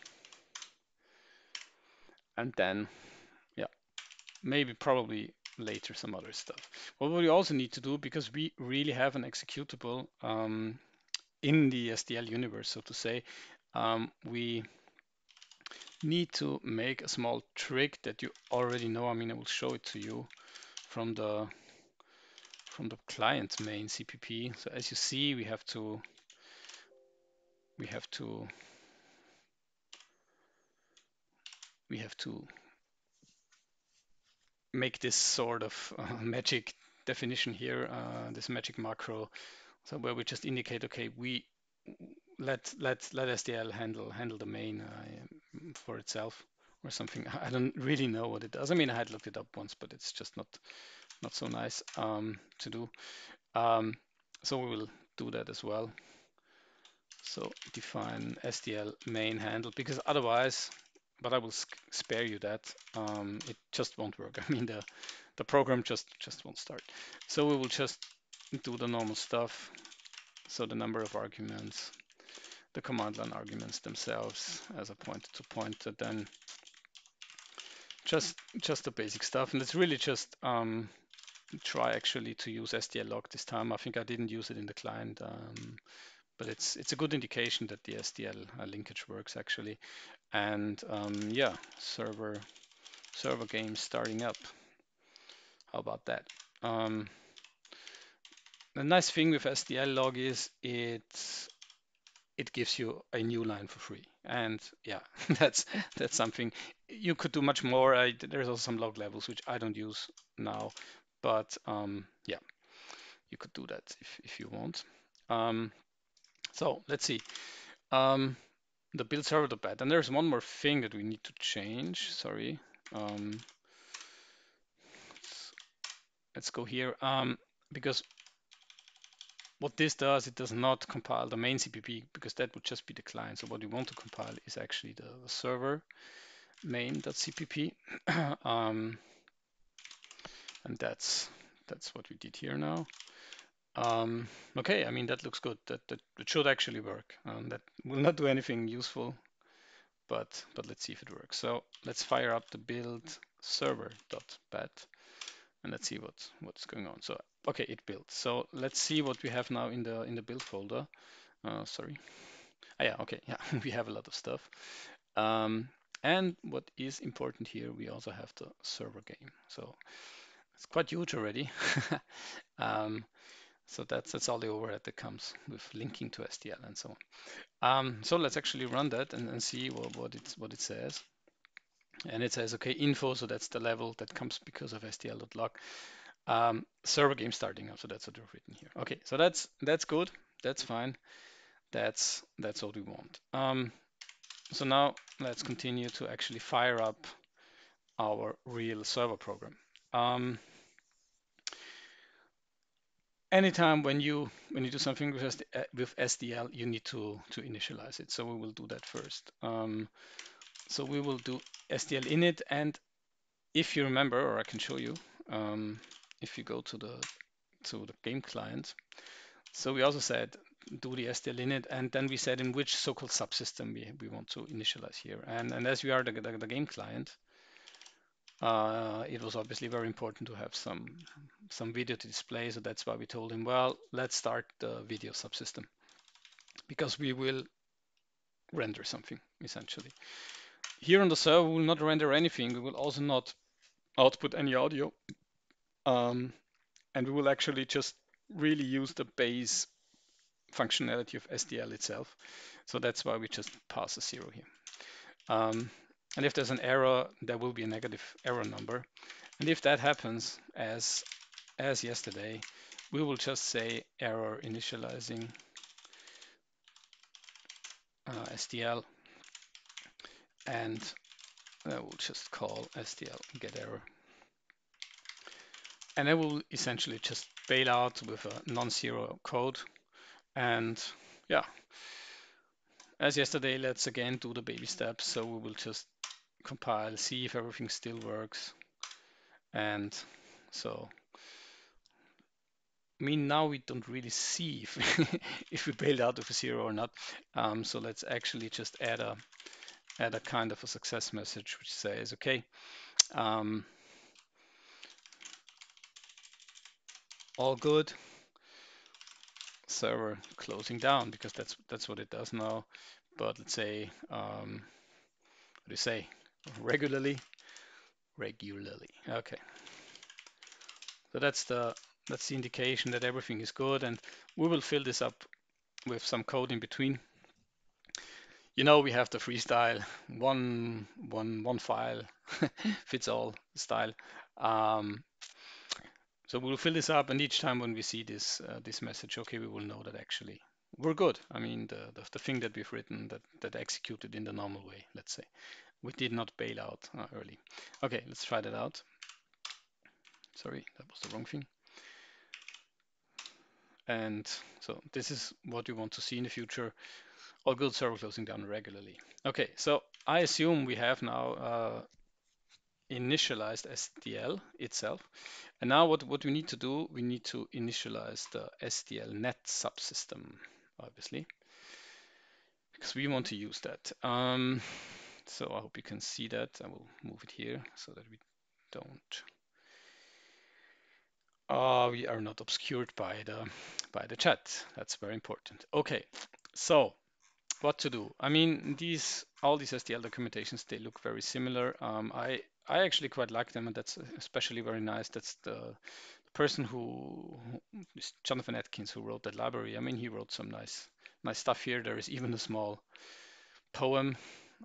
and then yeah, maybe probably later some other stuff. What we also need to do because we really have an executable um, in the SDL universe, so to say, um, we need to make a small trick that you already know. I mean, I will show it to you from the from the client main CPP. So as you see, we have to we have to we have to make this sort of uh, magic definition here, uh, this magic macro, so where we just indicate, okay, we let let let SDL handle handle the main uh, for itself or something. I don't really know what it does. I mean, I had looked it up once, but it's just not not so nice um, to do. Um, so we will do that as well. So define SDL main handle because otherwise, but I will spare you that. Um, it just won't work. I mean, the the program just just won't start. So we will just do the normal stuff. So the number of arguments, the command line arguments themselves as a pointer to pointer, then just just the basic stuff. And it's really just um, try actually to use SDL log this time. I think I didn't use it in the client, um, but it's it's a good indication that the SDL uh, linkage works actually. And um, yeah, server server game starting up. How about that? Um, the nice thing with SDL log is it it gives you a new line for free. And yeah, that's that's something you could do much more. I, there's also some log levels which I don't use now, but um, yeah, you could do that if if you want. Um, so let's see. Um, the build server.bat. And there's one more thing that we need to change. Sorry. Um, let's, let's, go here um, because what this does, it does not compile the main CPP because that would just be the client. So what we want to compile is actually the, the server main.cpp. um, and that's that's what we did here now. Um, okay, I mean, that looks good. That, that, should actually work. Um, that will not do anything useful, but, but let's see if it works. So let's fire up the build server.bat and let's see what, what's going on. So, okay, it built. So let's see what we have now in the, in the build folder. Uh, sorry. Ah, yeah, okay, yeah, we have a lot of stuff. Um, and what is important here, we also have the server game. So it's quite huge already. um, so that's that's all the overhead that comes with linking to SDL and so on. Um, so let's actually run that and, and see what, what it what it says. And it says okay info, so that's the level that comes because of SDL.log. Um, server game starting up, so that's what we've written here. Okay, so that's that's good, that's fine. That's that's what we want. Um, so now let's continue to actually fire up our real server program. Um, anytime when you when you do something with, uh, with SDL, you need to to initialize it. So we will do that first. Um, so we will do SDL init, and if you remember, or I can show you, um, if you go to the to the game client. So we also said do the SDL init, and then we said in which so-called subsystem we, we want to initialize here. And, and as we are the, the, the game client, uh, it was obviously very important to have some some video to display. So that's why we told him, well, let's start the video subsystem because we will render something essentially. Here on the server, we will not render anything. We will also not output any audio. Um, and we will actually just really use the base functionality of SDL itself. So that's why we just pass a zero here. Um, and if there's an error, there will be a negative error number. And if that happens, as, as yesterday, we will just say error initializing uh, SDL, and I will just call SDL get error. And I will essentially just bail out with a non-zero code. And yeah, as yesterday, let's again do the baby steps. So we will just compile, see if everything still works. And so, I mean, now we don't really see if, if we bailed out of a zero or not. Um, so let's actually just add a, add a kind of a success message, which says, okay, um, all good. Server closing down because that's that's what it does now. But let's say, um, what do you say? Regularly, regularly. Okay. So that's the that's the indication that everything is good, and we will fill this up with some code in between. You know, we have the freestyle one one one file fits all style. Um, so we'll fill this up, and each time when we see this uh, this message, okay, we will know that actually we're good. I mean, the, the, the thing that we've written that that executed in the normal way, let's say, we did not bail out uh, early. Okay, let's try that out. Sorry, that was the wrong thing. And so this is what we want to see in the future. All good server closing down regularly. Okay, so I assume we have now uh, initialized SDL itself. And now what, what we need to do, we need to initialize the SDL net subsystem, obviously, because we want to use that. Um, so I hope you can see that. I will move it here so that we don't, uh, we are not obscured by the, by the chat. That's very important. Okay, so what to do. I mean, these all these SDL documentations they look very similar. Um, I I actually quite like them, and that's especially very nice. That's the person who, Jonathan Atkins, who wrote that library. I mean, he wrote some nice nice stuff here. There is even a small poem.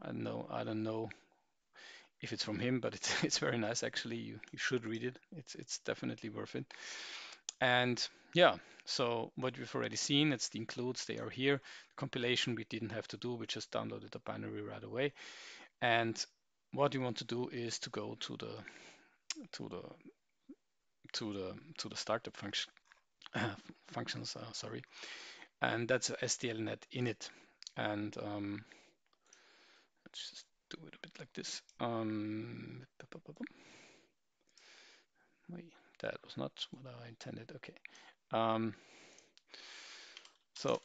I don't know. I don't know if it's from him, but it's it's very nice actually. You you should read it. It's it's definitely worth it. And yeah, so what we've already seen, it's the includes, they are here. Compilation we didn't have to do, we just downloaded the binary right away. And what you want to do is to go to the to the to the to the startup function functions, uh, sorry, and that's SDLnet init. And um, let's just do it a bit like this. Um, wait, that was not what I intended. Okay. Um, so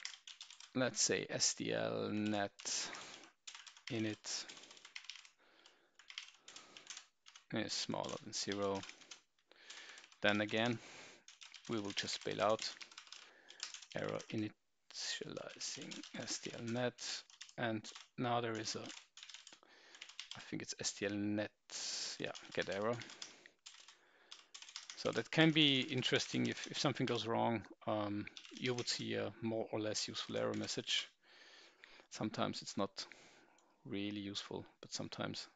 let's say SDL net init is smaller than zero. Then again, we will just bail out error initializing SDL net. And now there is a, I think it's SDL net, yeah, get error. So that can be interesting if, if something goes wrong, um, you would see a more or less useful error message. Sometimes it's not really useful, but sometimes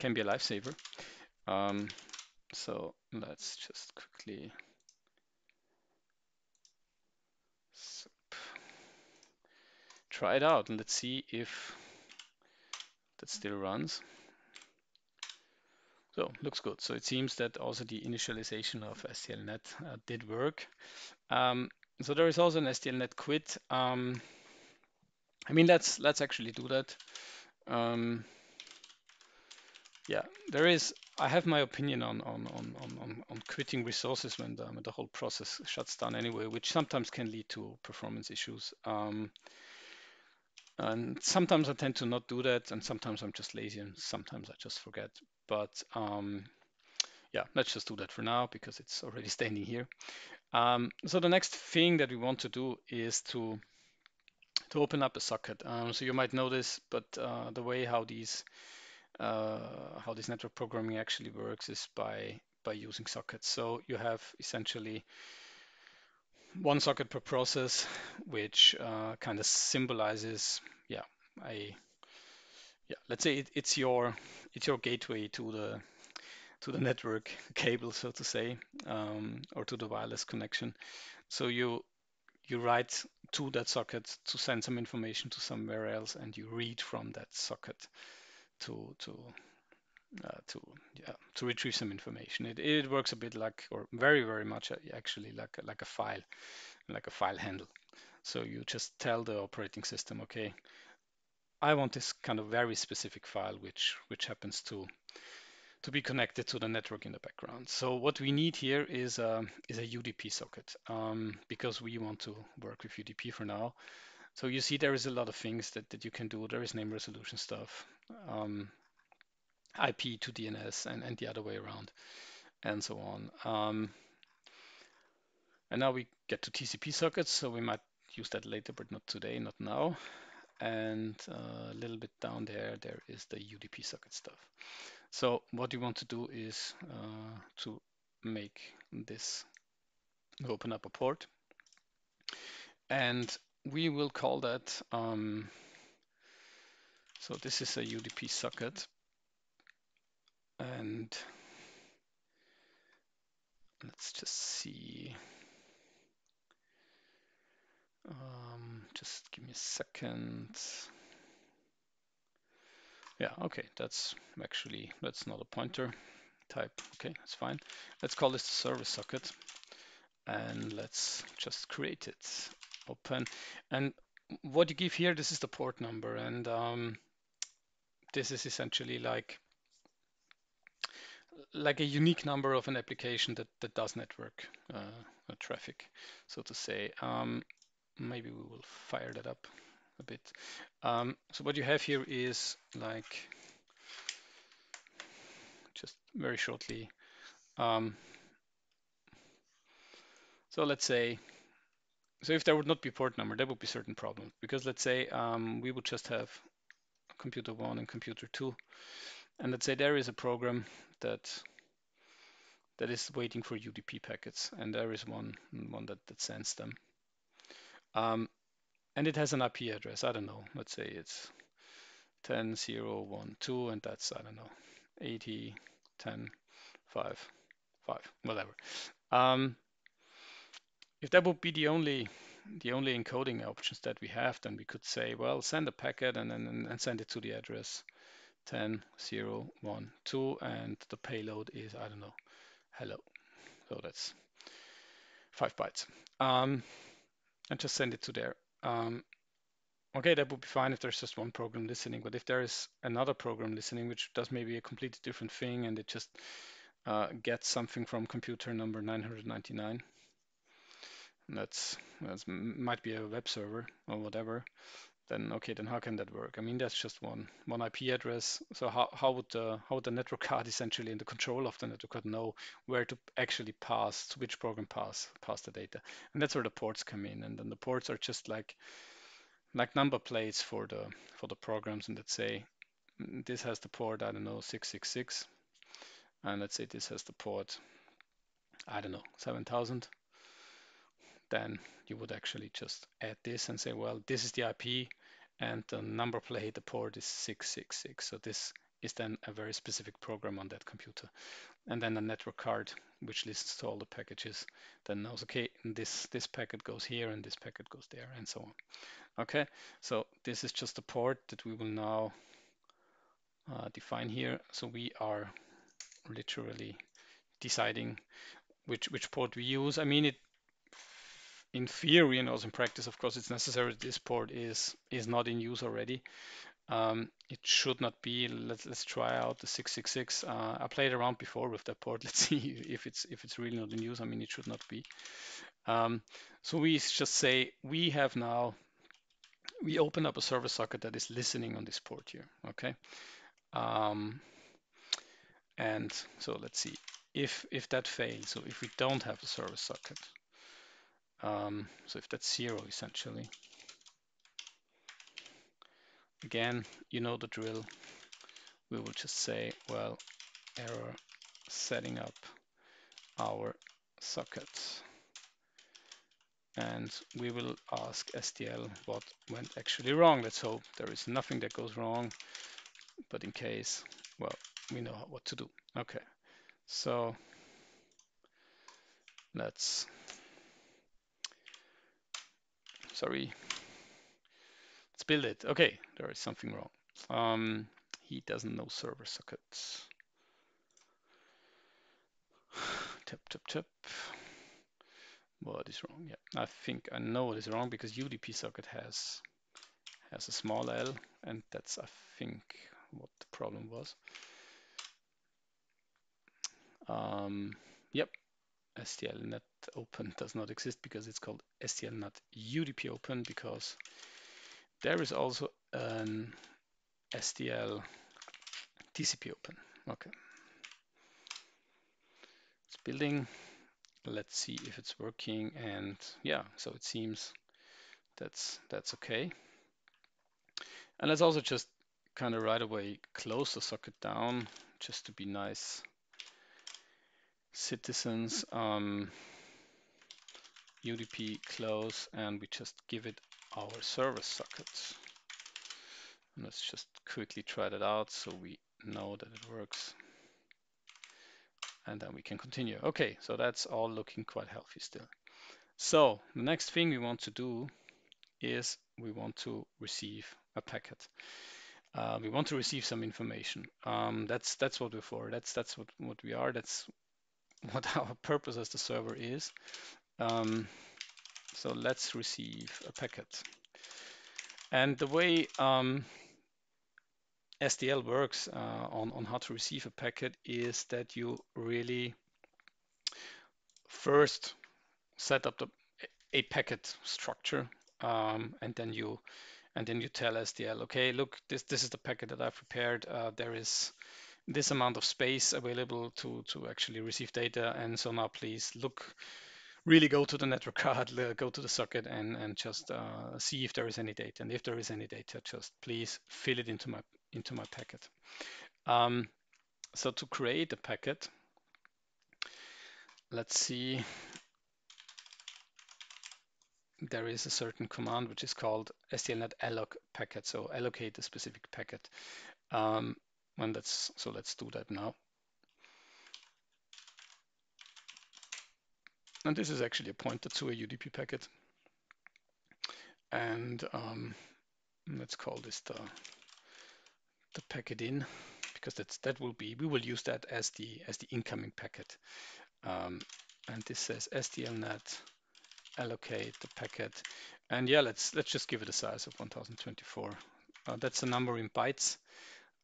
can be a lifesaver. Um, so let's just quickly try it out and let's see if that still runs. So looks good. So it seems that also the initialization of SDLNet uh, did work. Um, so there is also an SDLNet quit. Um, I mean, let's let's actually do that. Um, yeah, there is. I have my opinion on on on on on quitting resources when the, when the whole process shuts down anyway, which sometimes can lead to performance issues. Um, and sometimes I tend to not do that, and sometimes I'm just lazy, and sometimes I just forget. But um, yeah, let's just do that for now because it's already standing here. Um, so the next thing that we want to do is to to open up a socket. Um, so you might this, but uh, the way how these how this network programming actually works is by by using sockets. So you have essentially one socket per process, which uh, kind of symbolizes, yeah, a yeah, let's say it, it's your it's your gateway to the to the network cable, so to say, um, or to the wireless connection. So you you write to that socket to send some information to somewhere else, and you read from that socket to to uh, to yeah to retrieve some information. It it works a bit like, or very very much uh, actually like like a file, like a file handle. So you just tell the operating system, okay, I want this kind of very specific file, which which happens to to be connected to the network in the background. So what we need here is a, is a UDP socket um, because we want to work with UDP for now. So you see there is a lot of things that, that you can do. There is name resolution stuff, um, IP to DNS and, and the other way around and so on. Um, and now we get to TCP sockets, so we might use that later, but not today, not now. And uh, a little bit down there, there is the UDP socket stuff. So what you want to do is uh, to make this open up a port. And we will call that, um, so this is a UDP socket. And let's just see. Um, just give me a second. Yeah, okay, that's actually, that's not a pointer type. Okay, that's fine. Let's call this the service socket and let's just create it. Open. And what you give here, this is the port number. And um, this is essentially like like a unique number of an application that, that does network uh, traffic, so to say. Um, maybe we will fire that up a bit. Um, so what you have here is like, just very shortly. Um, so let's say, so if there would not be port number, there would be certain problems because let's say um, we would just have computer one and computer two. And let's say there is a program that that is waiting for UDP packets, and there is one one that, that sends them. Um, and it has an IP address. I don't know. Let's say it's 10.0.1.2, and that's I don't know 80 10 5 5 whatever. Um, if that would be the only the only encoding options that we have, then we could say, well, send a packet and then and send it to the address 10, 0, 1, 2, and the payload is, I don't know, hello. So that's five bytes. Um, and just send it to there. Um, okay, that would be fine if there's just one program listening, but if there is another program listening, which does maybe a completely different thing, and it just uh, gets something from computer number 999, that's, that's might be a web server or whatever, then okay, then how can that work? I mean, that's just one one IP address. So how, how would the how would the network card essentially in the control of the network card know where to actually pass to which program pass pass the data? And that's where the ports come in. And then the ports are just like like number plates for the for the programs. And let's say mm, this has the port I don't know 666, and let's say this has the port I don't know 7000 then you would actually just add this and say, well, this is the IP and the number plate, the port is 666. So this is then a very specific program on that computer. And then a network card, which lists to all the packages, then knows, okay, this, this packet goes here and this packet goes there and so on. Okay, so this is just a port that we will now uh, define here. So we are literally deciding which which port we use. I mean, it in theory and also in practice, of course, it's necessary this port is is not in use already. Um, it should not be. Let's let's try out the 666. Uh, I played around before with that port. Let's see if it's if it's really not in use. I mean, it should not be. Um, so we just say we have now we open up a server socket that is listening on this port here. Okay. Um, and so let's see if if that fails. So if we don't have a server socket, um, so if that's zero essentially, again, you know the drill. We will just say, well, error setting up our sockets. And we will ask SDL what went actually wrong. Let's hope there is nothing that goes wrong. But in case, well, we know what to do. Okay, so let's, sorry, let's build it. Okay, there is something wrong. Um, he doesn't know server sockets. tap, tap, tap. What is wrong? Yeah, I think I know what is wrong because UDP socket has has a small L, and that's I think what the problem was. Um, yep, SDLNet open does not exist because it's called SDLNet UDP open because there is also an SDL TCP open. Okay. It's building. Let's see if it's working. And yeah, so it seems that's that's okay. And let's also just kind of right away close the socket down just to be nice citizens. Um, UDP close and we just give it our service sockets. And let's just quickly try that out so we know that it works. And then we can continue. Okay, so that's all looking quite healthy still. So the next thing we want to do is we want to receive a packet. Uh, we want to receive some information. Um, that's that's what we're for. That's that's what what we are. That's what our purpose as the server is. Um, so let's receive a packet. And the way um, SDL works uh, on, on how to receive a packet is that you really first set up the, a packet structure um, and then you and then you tell SDL, okay, look, this this is the packet that I've prepared. Uh, there is this amount of space available to to actually receive data, and so now please look, really go to the network card, go to the socket, and and just uh, see if there is any data, and if there is any data, just please fill it into my into my packet. Um, so to create a packet, let's see there is a certain command which is called SDLNet alloc packet, so allocate a specific packet. Um, and that's so let's do that now. And this is actually a pointer to a UDP packet. And um, let's call this the the packet in because that's that will be we will use that as the as the incoming packet. Um, and this says SDLNet allocate the packet. And yeah, let's let's just give it a size of 1024. Uh, that's a number in bytes.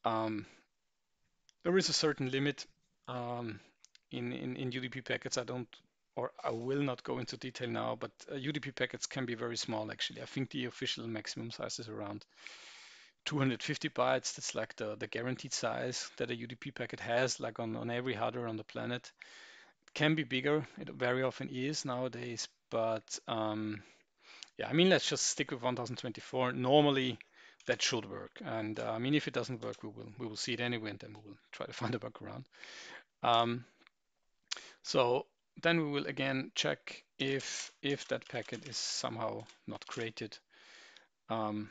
Um, there is a certain limit um, in, in, in UDP packets. I don't, or I will not go into detail now, but uh, UDP packets can be very small actually. I think the official maximum size is around 250 bytes. That's like the, the guaranteed size that a UDP packet has, like on, on every hardware on the planet. It can be bigger. It very often is nowadays, but um, yeah, I mean, let's just stick with 1024. Normally, that should work. And uh, I mean, if it doesn't work, we will we will see it anyway, and then we will try to find a workaround. Um, so then we will again check if if that packet is somehow not created. Um,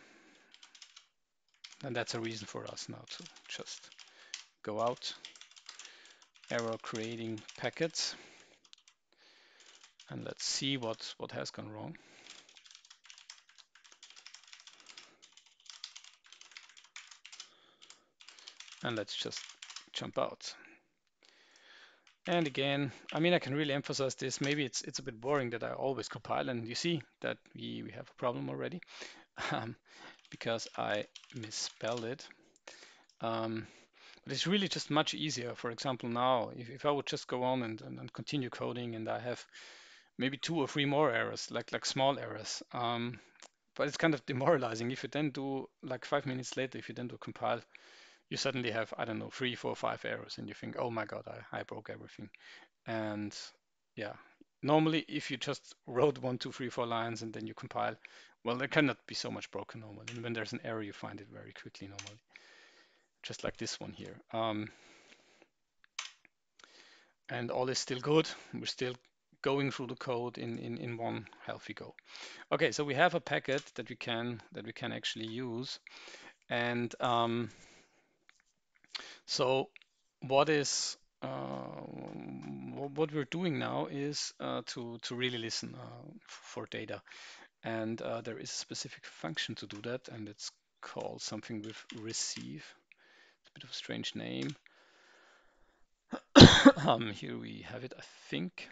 and that's a reason for us now to just go out, error creating packets. And let's see what, what has gone wrong. And let's just jump out. And again, I mean, I can really emphasize this. Maybe it's it's a bit boring that I always compile, and you see that we, we have a problem already um, because I misspelled it. Um, but it's really just much easier. For example, now, if, if I would just go on and, and, and, continue coding and I have maybe two or three more errors, like like small errors, um, but it's kind of demoralizing. If you then do, like five minutes later, if you then do compile, you suddenly have, I don't know, three, four, five errors and you think, oh my God, I, I broke everything. And yeah, normally if you just wrote one, two, three, four lines and then you compile, well, there cannot be so much broken normally. And when there's an error, you find it very quickly normally just like this one here. Um, and all is still good. We're still going through the code in, in, in one healthy go. Okay, so we have a packet that we can that we can actually use. And um, so what is uh, what we're doing now is uh, to to really listen uh, for data, and uh, there is a specific function to do that, and it's called something with receive It's a bit of a strange name. um, here we have it, I think.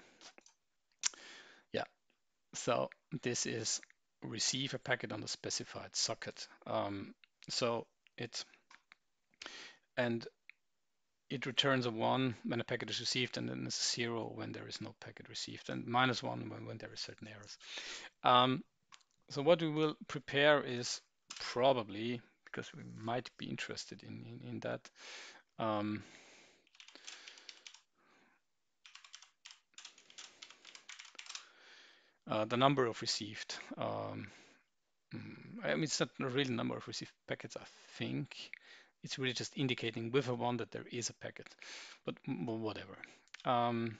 Yeah, so this is receive a packet on the specified socket. Um, so it and it returns a one when a packet is received, and then it's a zero when there is no packet received, and minus one when, when there is certain errors. Um, so what we will prepare is probably because we might be interested in in, in that. Um, uh, the number of received. Um, mm, I mean, it's not a real number of received packets, I think. It's really just indicating with a one that there is a packet, but whatever. Um,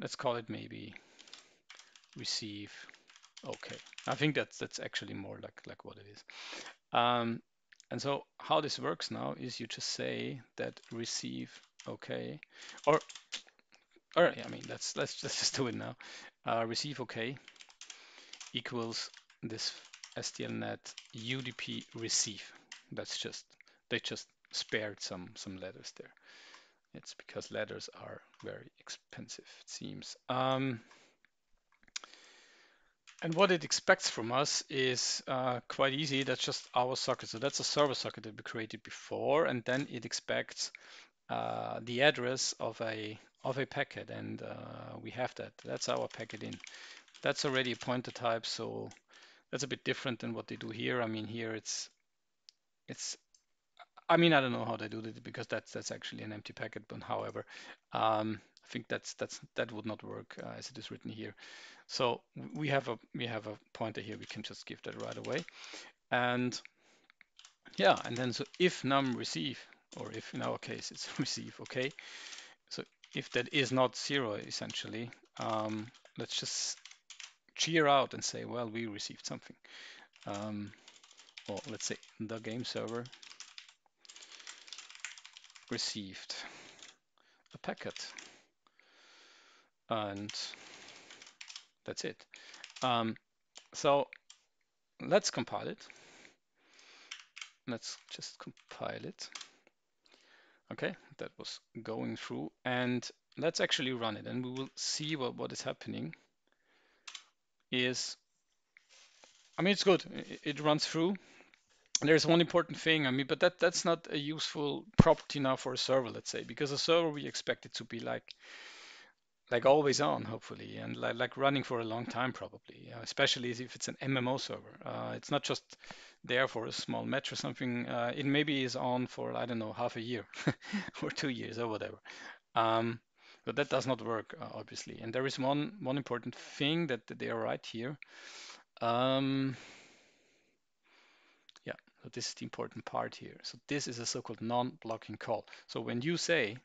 let's call it maybe receive. Okay, I think that's that's actually more like like what it is. Um, and so how this works now is you just say that receive okay, or or I mean let's let's let's just do it now uh, receive OK equals this SDLNet UDP receive. That's just, they just spared some, some letters there. It's because letters are very expensive, it seems. Um, and what it expects from us is uh, quite easy. That's just our socket. So that's a server socket that we created before, and then it expects uh, the address of a of a packet, and uh, we have that. That's our packet in. That's already a pointer type, so that's a bit different than what they do here. I mean, here it's it's. I mean, I don't know how they do it because that's that's actually an empty packet. But however, um, I think that's that's that would not work uh, as it is written here. So we have a we have a pointer here. We can just give that right away, and yeah, and then so if num receive or if in our case it's receive, okay. So if that is not zero, essentially, um, let's just cheer out and say, well, we received something. Um, well, let's say the game server received a packet. And that's it. Um, so let's compile it. Let's just compile it. Okay, that was going through and let's actually run it and we will see what, what is happening is, I mean, it's good. It, it runs through. There's one important thing, I mean, but that that's not a useful property now for a server, let's say, because a server we expect it to be like like always on, hopefully, and like, like running for a long time, probably, especially if it's an MMO server. Uh, it's not just there for a small match or something. Uh, it maybe is on for, I don't know, half a year or two years or whatever. Um, but that does not work, uh, obviously. And there is one, one important thing that, they are right here. Um, so this is the important part here. So this is a so-called non-blocking call. So when you say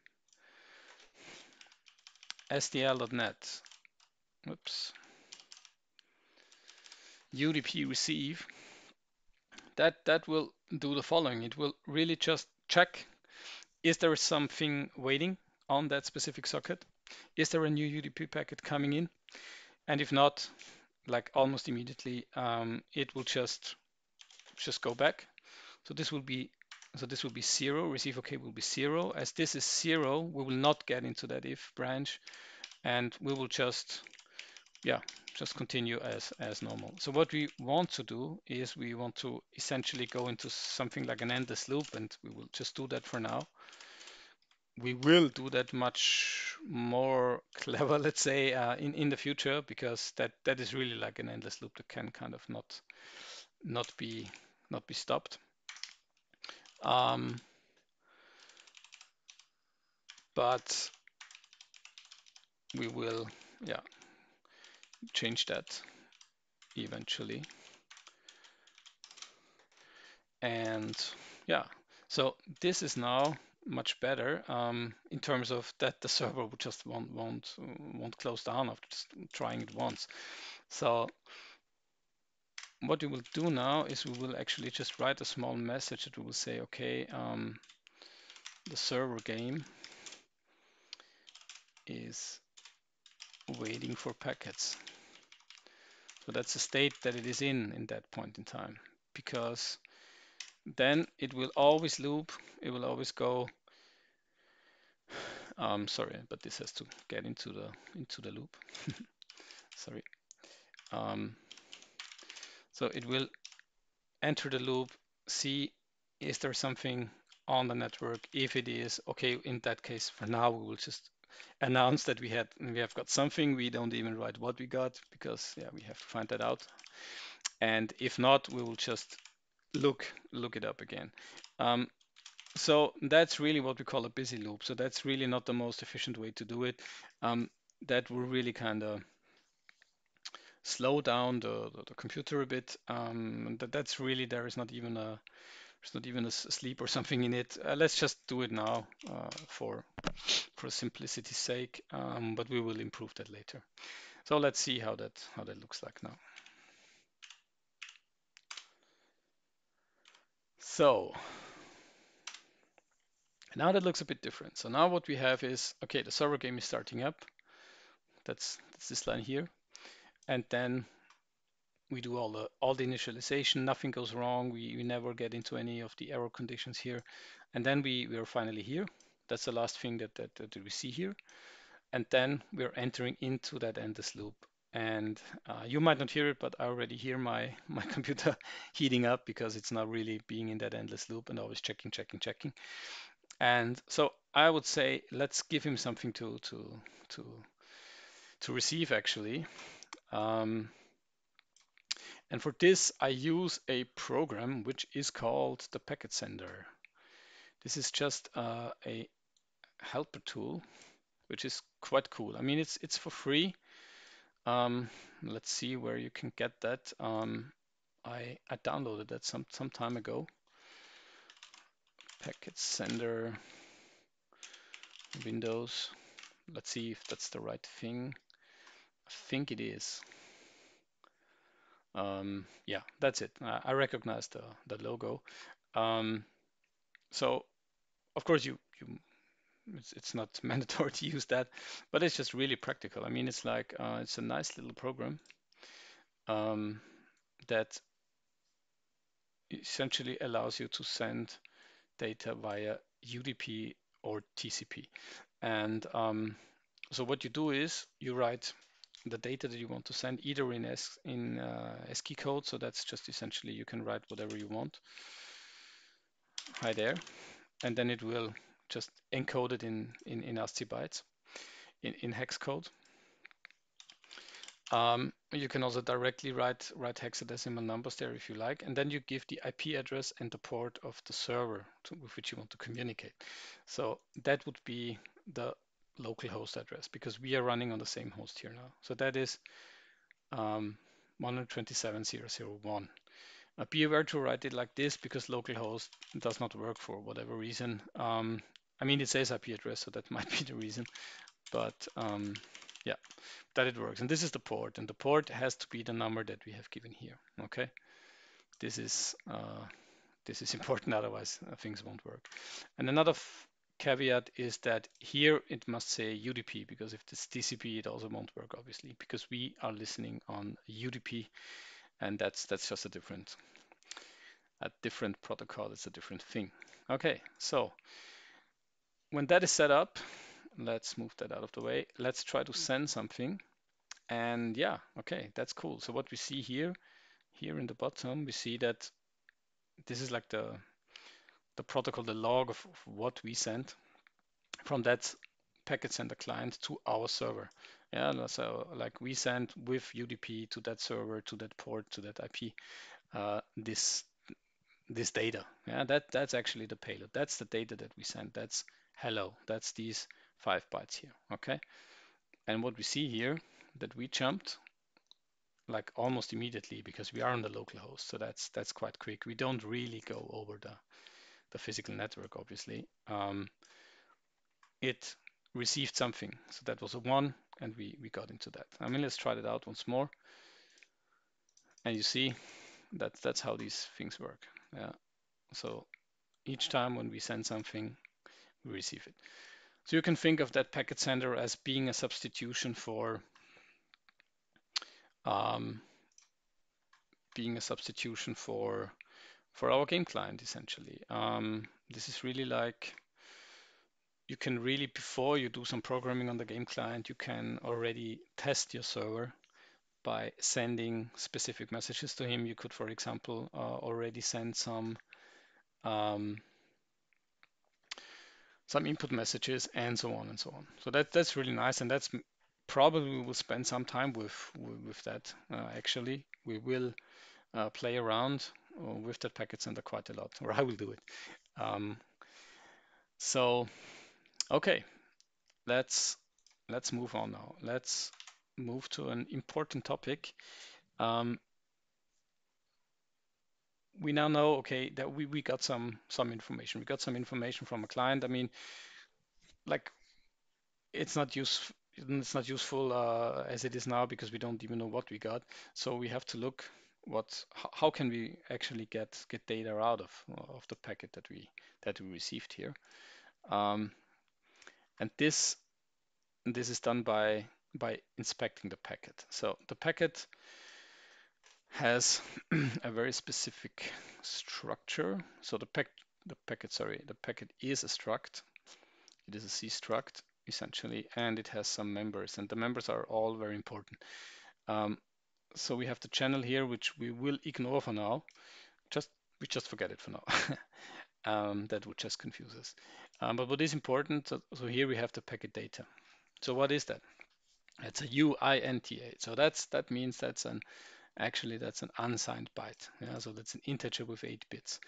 SDL.NET, oops, UDP receive, that, that will do the following. It will really just check, is there something waiting on that specific socket? Is there a new UDP packet coming in? And if not, like almost immediately, um, it will just just go back. So this will be so this will be zero, receive OK will be zero. As this is zero, we will not get into that if branch and we will just, yeah, just continue as, as normal. So what we want to do is we want to essentially go into something like an endless loop and we will just do that for now. We will do that much more clever, let's say, uh, in, in the future, because that, that is really like an endless loop that can kind of not, not be, not be stopped. Um, but we will, yeah, change that eventually. And yeah, so this is now much better um, in terms of that the server just won't won't won't close down after just trying it once. So what we will do now is we will actually just write a small message that we will say, okay, um, the server game is waiting for packets. So that's the state that it is in in that point in time, because then it will always loop. It will always go. Um, sorry, but this has to get into the into the loop. sorry. Um, so it will enter the loop, see is there something on the network. If it is okay, in that case, for now we will just announce that we had we have got something. We don't even write what we got because yeah, we have to find that out. And if not, we will just look look it up again. Um, so that's really what we call a busy loop. So that's really not the most efficient way to do it. Um, that will really kind of slow down the, the, the, computer a bit. Um, that, that's really there is not even a there's not even a sleep or something in it. Uh, let's just do it now uh, for for simplicity's sake, um, but we will improve that later. So let's see how that how that looks like now. So now that looks a bit different. So now what we have is, okay, the server game is starting up. That's, that's this line here. And then we do all the all the initialization, nothing goes wrong. We, we never get into any of the error conditions here. And then we, we are finally here. That's the last thing that, that, that we see here. And then we're entering into that endless loop. And uh, you might not hear it, but I already hear my, my computer heating up because it's now really being in that endless loop and always checking, checking, checking. And so I would say let's give him something to to to to receive actually. Um, and for this, I use a program which is called the packet sender. This is just uh, a helper tool, which is quite cool. I mean, it's it's for free. Um, let's see where you can get that. Um, I I downloaded that some some time ago. Packet sender. Windows. Let's see if that's the right thing. I think it is. Um, yeah, that's it. I, recognize the, the logo. Um, so, of course, you, you it's, it's not mandatory to use that, but it's just really practical. I mean, it's like uh, it's a nice little program um, that essentially allows you to send data via UDP or TCP. And um, so what you do is you write the data that you want to send either in S in uh, ASCII code. So that's just essentially you can write whatever you want. Hi there, and then it will just encode it in in, in ASCII bytes in, in hex code. Um, you can also directly write write hexadecimal numbers there if you like, and then you give the IP address and the port of the server to, with which you want to communicate. So that would be the local host address because we are running on the same host here now. So that is um, 127.0.0.1. Uh, be aware to write it like this because localhost does not work for whatever reason. Um, I mean, it says IP address, so that might be the reason. But um, yeah, that it works. And this is the port, and the port has to be the number that we have given here. Okay, this is uh, this is important, otherwise uh, things won't work. And another caveat is that here it must say UDP because if it's TCP, it also won't work, obviously, because we are listening on UDP, and that's that's just a different a different protocol, it's a different thing. Okay, so when that is set up, let's move that out of the way. Let's try to send something. And yeah, okay, that's cool. So what we see here, here in the bottom, we see that this is like the the protocol, the log of, of what we sent from that packet sender client to our server. Yeah, so like we send with UDP to that server, to that port, to that IP, uh, this this data. Yeah, that that's actually the payload. That's the data that we send. That's hello. That's these five bytes here. Okay. And what we see here that we jumped like almost immediately because we are on the local host. So that's that's quite quick. We don't really go over the the physical network, obviously. Um, it received something. So that was a one, and we, we got into that. I mean, let's try that out once more. And you see that that's how these things work. Yeah. So each time when we send something, we receive it. So you can think of that packet sender as being a substitution for um, being a substitution for for our game client essentially. Um, this is really like you can really before you do some programming on the game client, you can already test your server by sending specific messages to him. You could, for example, uh, already send some um, some input messages and so on and so on. So that that's really nice, and that's probably we will spend some time with with that. Uh, actually, we will uh, play around with that packet sender quite a lot, or I will do it. Um, so, okay, let's let's move on now. Let's move to an important topic. Um, we now know, okay, that we, we got some some information. We got some information from a client. I mean, like it's not useful it's not useful uh, as it is now because we don't even know what we got. So we have to look what how can we actually get get data out of of the packet that we that we received here. Um, and this this is done by by inspecting the packet. So the packet has a very specific structure. So the pack the packet sorry the packet is a struct. It is a C struct essentially, and it has some members, and the members are all very important. Um, so we have the channel here, which we will ignore for now. Just we just forget it for now. um, that would just confuse us. Um, but what is important, so, so, here we have the packet data. So what is that? It's a Uint8. So that's that means that's an actually that's an unsigned byte. Yeah, so that's an integer with eight bits.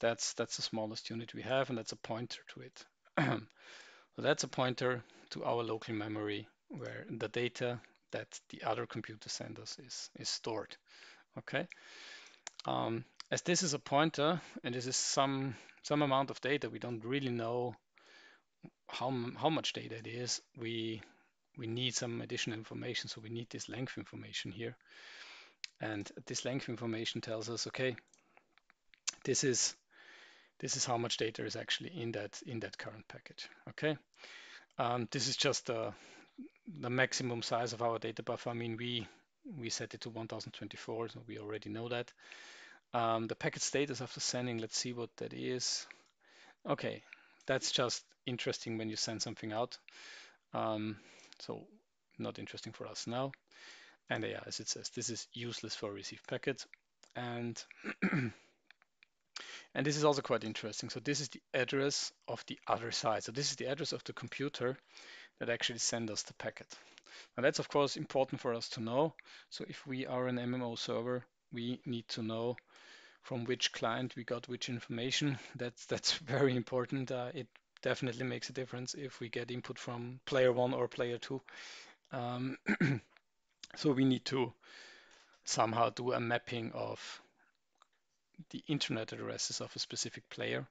That's that's the smallest unit we have, and that's a pointer to it. so that's a pointer to our local memory where the data that the other computer sends us is, is stored. Okay. Um, as this is a pointer and this is some some amount of data, we don't really know how how much data it is. We we need some additional information, so we need this length information here. And this length information tells us, okay, this is this is how much data is actually in that in that current packet. Okay, um, this is just the the maximum size of our data buffer. I mean, we we set it to 1024, so we already know that. Um, the packet status after sending, let's see what that is. Okay, that's just interesting when you send something out. Um, so not interesting for us now. And yeah, as it says, this is useless for received packet. And and this is also quite interesting. So this is the address of the other side. So this is the address of the computer that actually send us the packet. Now that's of course important for us to know. So if we are an MMO server, we need to know from which client we got which information. That's that's very important. Uh, it definitely makes a difference if we get input from player one or player two. Um, so we need to somehow do a mapping of the internet addresses of a specific player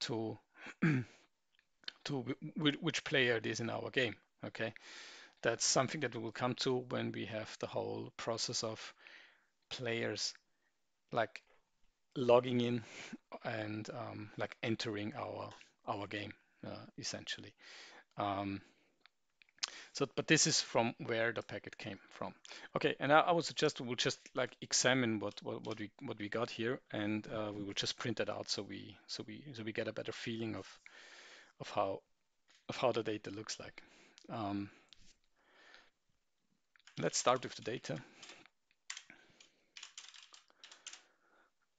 to to which player it is in our game. Okay, that's something that we will come to when we have the whole process of players like logging in and um, like entering our our game uh, essentially. Um, So, but this is from where the packet came from. Okay, and I, I would suggest we'll just like examine what what, what we what we got here, and uh, we will just print it out so we so we so we get a better feeling of of how of how the data looks like. Um, let's start with the data.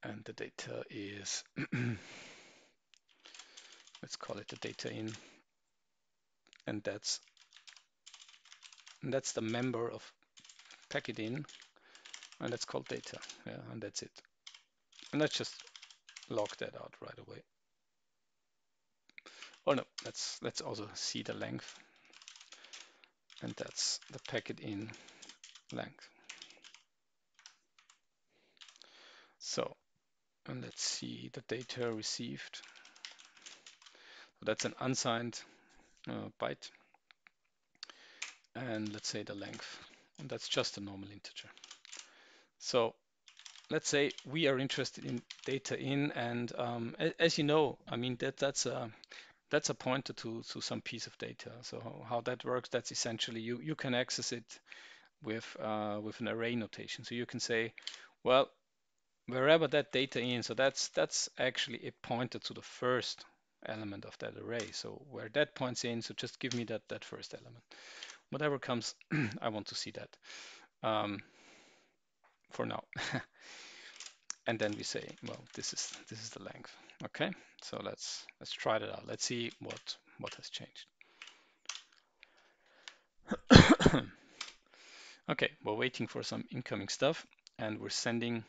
And the data is, let's call it the data in, and that's and that's the member of packet in, and that's called data, yeah, and that's it. And let's just log that out right away. Oh no, let's let's also see the length, and that's the packet in length. So, and let's see the data received. So that's an unsigned uh, byte. And let's say the length, and that's just a normal integer. So let's say we are interested in data in, and um, as you know, I mean that that's a that's a pointer to to some piece of data. So how that works, that's essentially you you can access it with uh, with an array notation. So you can say, well, wherever that data in, so that's that's actually a pointer to the first element of that array. So where that points in, so just give me that that first element. Whatever comes, I want to see that um, for now. and then we say, well, this is this is the length. Okay, so let's let's try that out. Let's see what what has changed. okay, we're waiting for some incoming stuff, and we're sending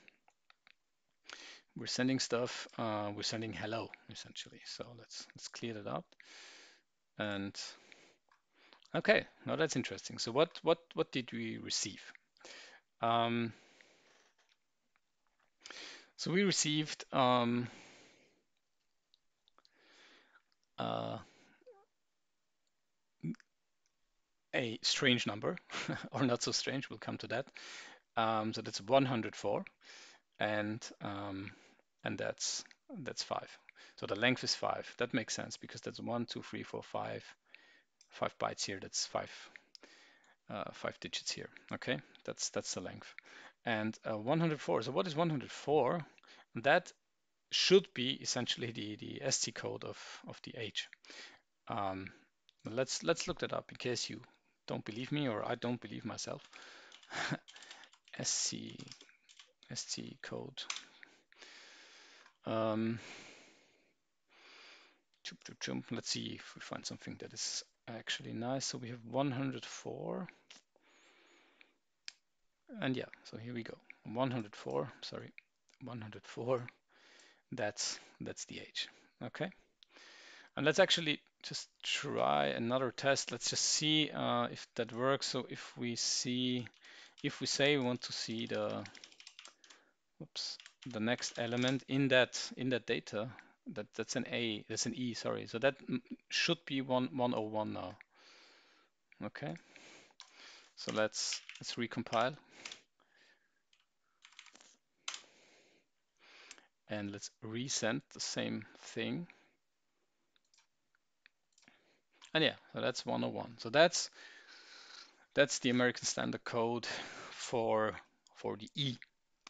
we're sending stuff. Uh, we're sending hello essentially. So let's let's clear that up. And okay, now that's interesting. So what what what did we receive? Um, so we received um, uh, a strange number, or not so strange. We'll come to that. Um, so that's 104, and um, and that's that's five. So the length is five. That makes sense because that's one, two, three, four, five, five bytes here. That's five uh, five digits here. Okay, that's that's the length. And uh, 104. So what is 104? That should be essentially the the ASCII code of of the age. Um, let's let's look that up in case you don't believe me or I don't believe myself. SC ASCII code. Um. Let's see if we find something that is actually nice. So we have 104. And yeah, so here we go. 104, sorry, 104. That's that's the age. Okay. And let's actually just try another test. Let's just see uh, if that works. So if we see, if we say we want to see the, oops, the next element in that in that data, that that's an A, that's an E, sorry. So that should be one 101 now. Okay. So let's let's recompile. And let's resend the same thing. And yeah, so that's 101. So that's that's the American Standard Code for for the E.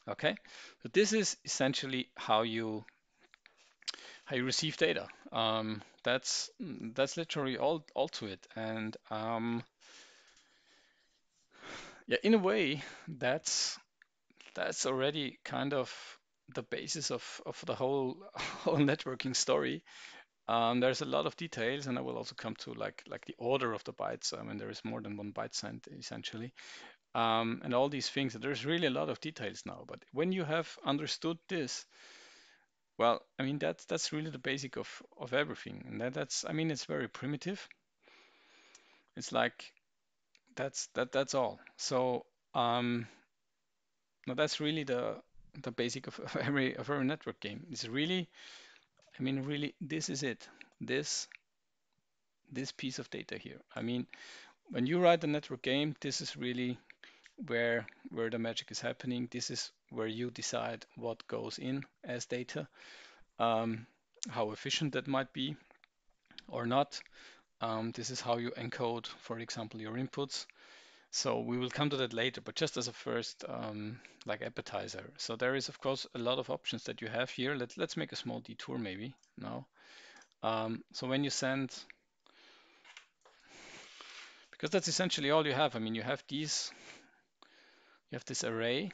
Okay, so this is essentially how you you receive data. Um, that's that's literally all all to it. And um, yeah, in a way, that's that's already kind of the basis of of the whole whole networking story. Um, there's a lot of details, and I will also come to like like the order of the bytes. I mean, there is more than one byte sent essentially, um, and all these things. There's really a lot of details now. But when you have understood this, well, I mean that's that's really the basic of of everything, and that, that's I mean it's very primitive. It's like that's that that's all. So um, now that's really the the basic of, of every of every network game. It's really I mean, really, this is it. This this piece of data here. I mean, when you write a network game, this is really where where the magic is happening. This is where you decide what goes in as data, um, how efficient that might be or not. Um, this is how you encode, for example, your inputs. So we will come to that later, but just as a first um, like appetizer. So there is of course a lot of options that you have here. Let, let's make a small detour maybe now. Um, so when you send, because that's essentially all you have. I mean, you have these, you have this array.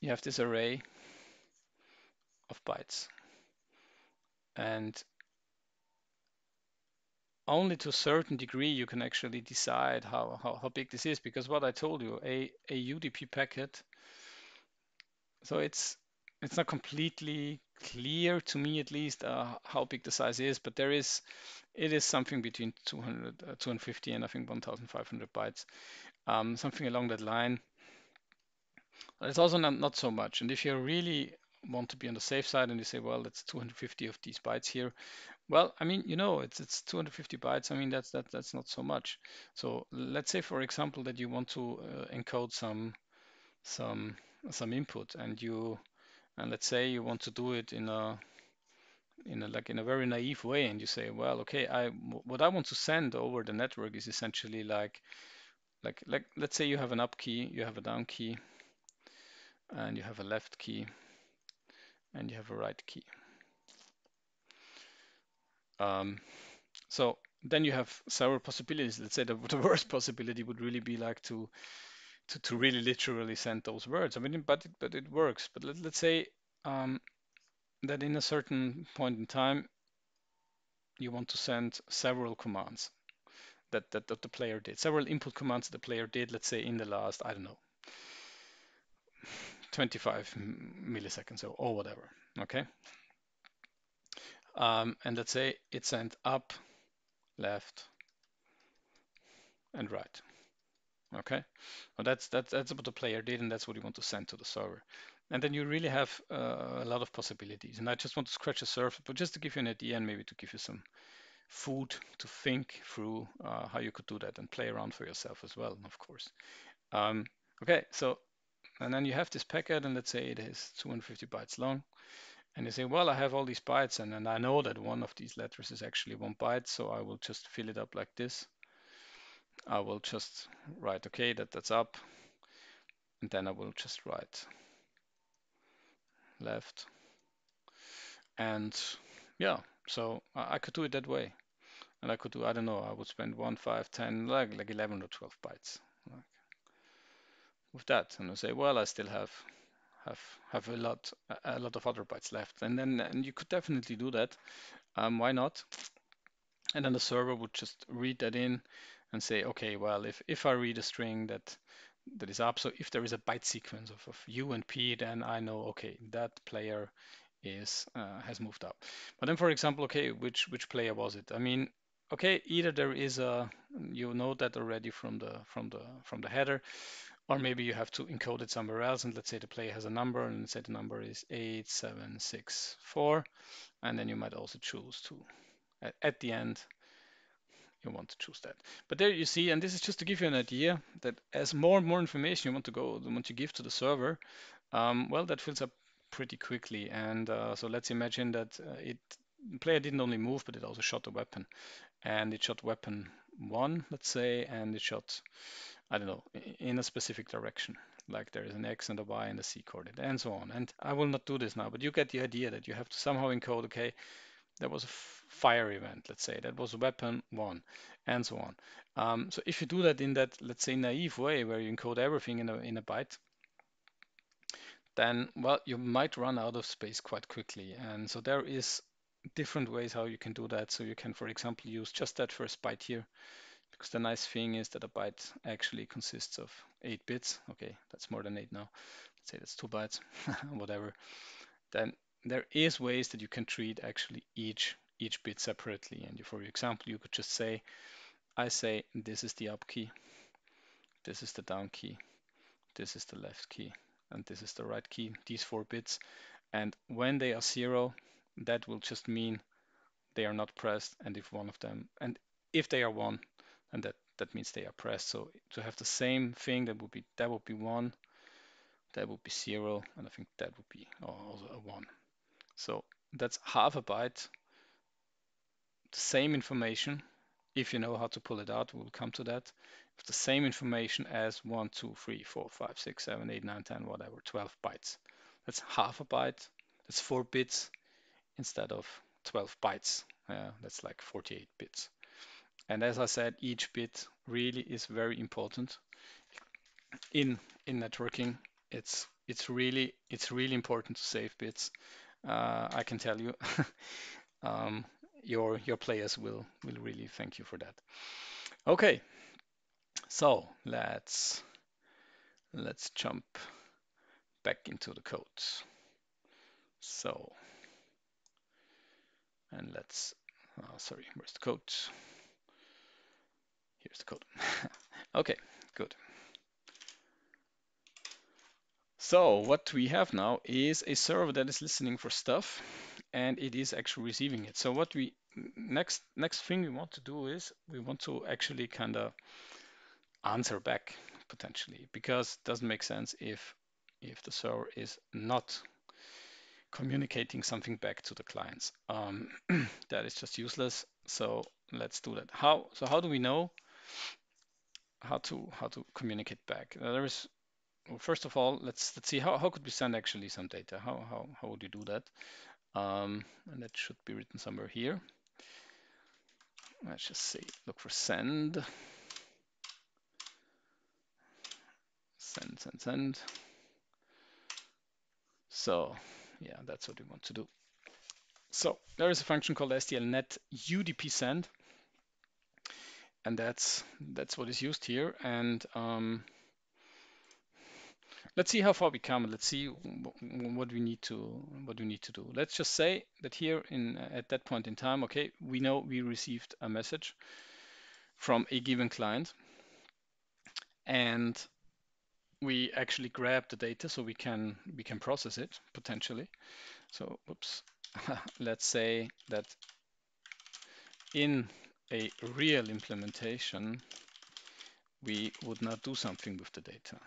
You have this array of bytes. And only to a certain degree you can actually decide how, how, how big this is because what I told you, a, a UDP packet, so it's it's not completely clear to me at least uh, how big the size is, but there is it is something between 200, uh, 250 and I think 1,500 bytes, um, something along that line. But it's also not, not so much. And if you really want to be on the safe side and you say, well, it's 250 of these bytes here, well, I mean, you know, it's it's 250 bytes. I mean, that's that that's not so much. So let's say, for example, that you want to uh, encode some some some input, and you and let's say you want to do it in a in a like in a very naive way, and you say, well, okay, I what I want to send over the network is essentially like like like let's say you have an up key, you have a down key, and you have a left key, and you have a right key. Um, so then you have several possibilities. Let's say the, the worst possibility would really be like to, to, to really literally send those words. I mean, but it, but it works. But let, let's say um, that in a certain point in time, you want to send several commands that, that, that the player did, several input commands the player did, let's say in the last, I don't know, 25 milliseconds or, or whatever, okay? Um, and let's say it sent up, left, and right. Okay, well that's that's that's what the player did, and that's what you want to send to the server. And then you really have uh, a lot of possibilities. And I just want to scratch the surface, but just to give you an idea and maybe to give you some food to think through uh, how you could do that and play around for yourself as well, of course. Um, okay, so and then you have this packet, and let's say it is 250 bytes long. And you say, well, I have all these bytes, and, and I know that one of these letters is actually one byte, so I will just fill it up like this. I will just write, okay, that that's up. And then I will just write left. And yeah, so I, could do it that way. And I could do, I don't know, I would spend one, five, 10, like, like 11 or 12 bytes like, with that. And I say, well, I still have have have a lot a lot of other bytes left. And then and you could definitely do that. Um, why not? And then the server would just read that in and say, okay, well, if, if I read a string that that is up, so if there is a byte sequence of, of U and P, then I know, okay, that player is uh, has moved up. But then, for example, okay, which which player was it? I mean, okay, either there is a you know that already from the from the from the header, or maybe you have to encode it somewhere else. And let's say the player has a number, and let's say the number is eight seven six four, and then you might also choose to at, at the end you want to choose that. But there you see, and this is just to give you an idea that as more and more information you want to go, the want to give to the server, um, well, that fills up pretty quickly. And uh, so let's imagine that uh, it player didn't only move, but it also shot a weapon, and it shot weapon one, let's say, and it shot, I don't know, in a specific direction. Like there is an X and a Y and a C coordinate, and so on. And I will not do this now, but you get the idea that you have to somehow encode, okay, there was a fire event, let's say, that was a weapon one, and so on. Um, so if you do that in that, let's say, naive way where you encode everything in a, in a byte, then, well, you might run out of space quite quickly. And so there is different ways how you can do that. So you can, for example, use just that first byte here, because the nice thing is that a byte actually consists of eight bits. Okay, that's more than eight now. Let's say that's two bytes, whatever. Then there is ways that you can treat actually each each bit separately. And for example, you could just say, I say this is the up key, this is the down key, this is the left key, and this is the right key, these four bits. And when they are zero, that will just mean they are not pressed. And if one of them, and if they are one, and that that means they are pressed. So to have the same thing, that would be that would be one, that would be zero, and I think that would be also a one. So that's half a byte, the same information. If you know how to pull it out, we'll come to that. The same information as 1, 2, 3, 4, 5, 6, 7, 8, 9, 10, whatever, 12 bytes. That's half a byte. That's 4 bits instead of 12 bytes. Uh, that's like 48 bits. And as I said, each bit really is very important in in networking. It's it's really it's really important to save bits. Uh, I can tell you, um, your your players will will really thank you for that. Okay, so let's let's jump back into the code. So and let's uh, sorry, where's the code? Here's the code. okay, good. So what we have now is a server that is listening for stuff and it is actually receiving it. So what we next next thing we want to do is we want to actually kind of answer back potentially because it doesn't make sense if if the server is not communicating something back to the clients. Um, that is just useless. So let's do that. How so how do we know how to how to communicate back? there is well, first of all, let's let's see how, how could we send actually some data? How how how would you do that? Um, and that should be written somewhere here. Let's just say look for send. Send, send, send. So yeah, that's what we want to do. So there is a function called SDLNet UDP send, and that's that's what is used here. And um, let's see how far we come. Let's see what we need to what we need to do. Let's just say that here in at that point in time, okay, we know we received a message from a given client, and we actually grab the data so we can we can process it potentially. So, oops, let's say that in a real implementation, we would not do something with the data.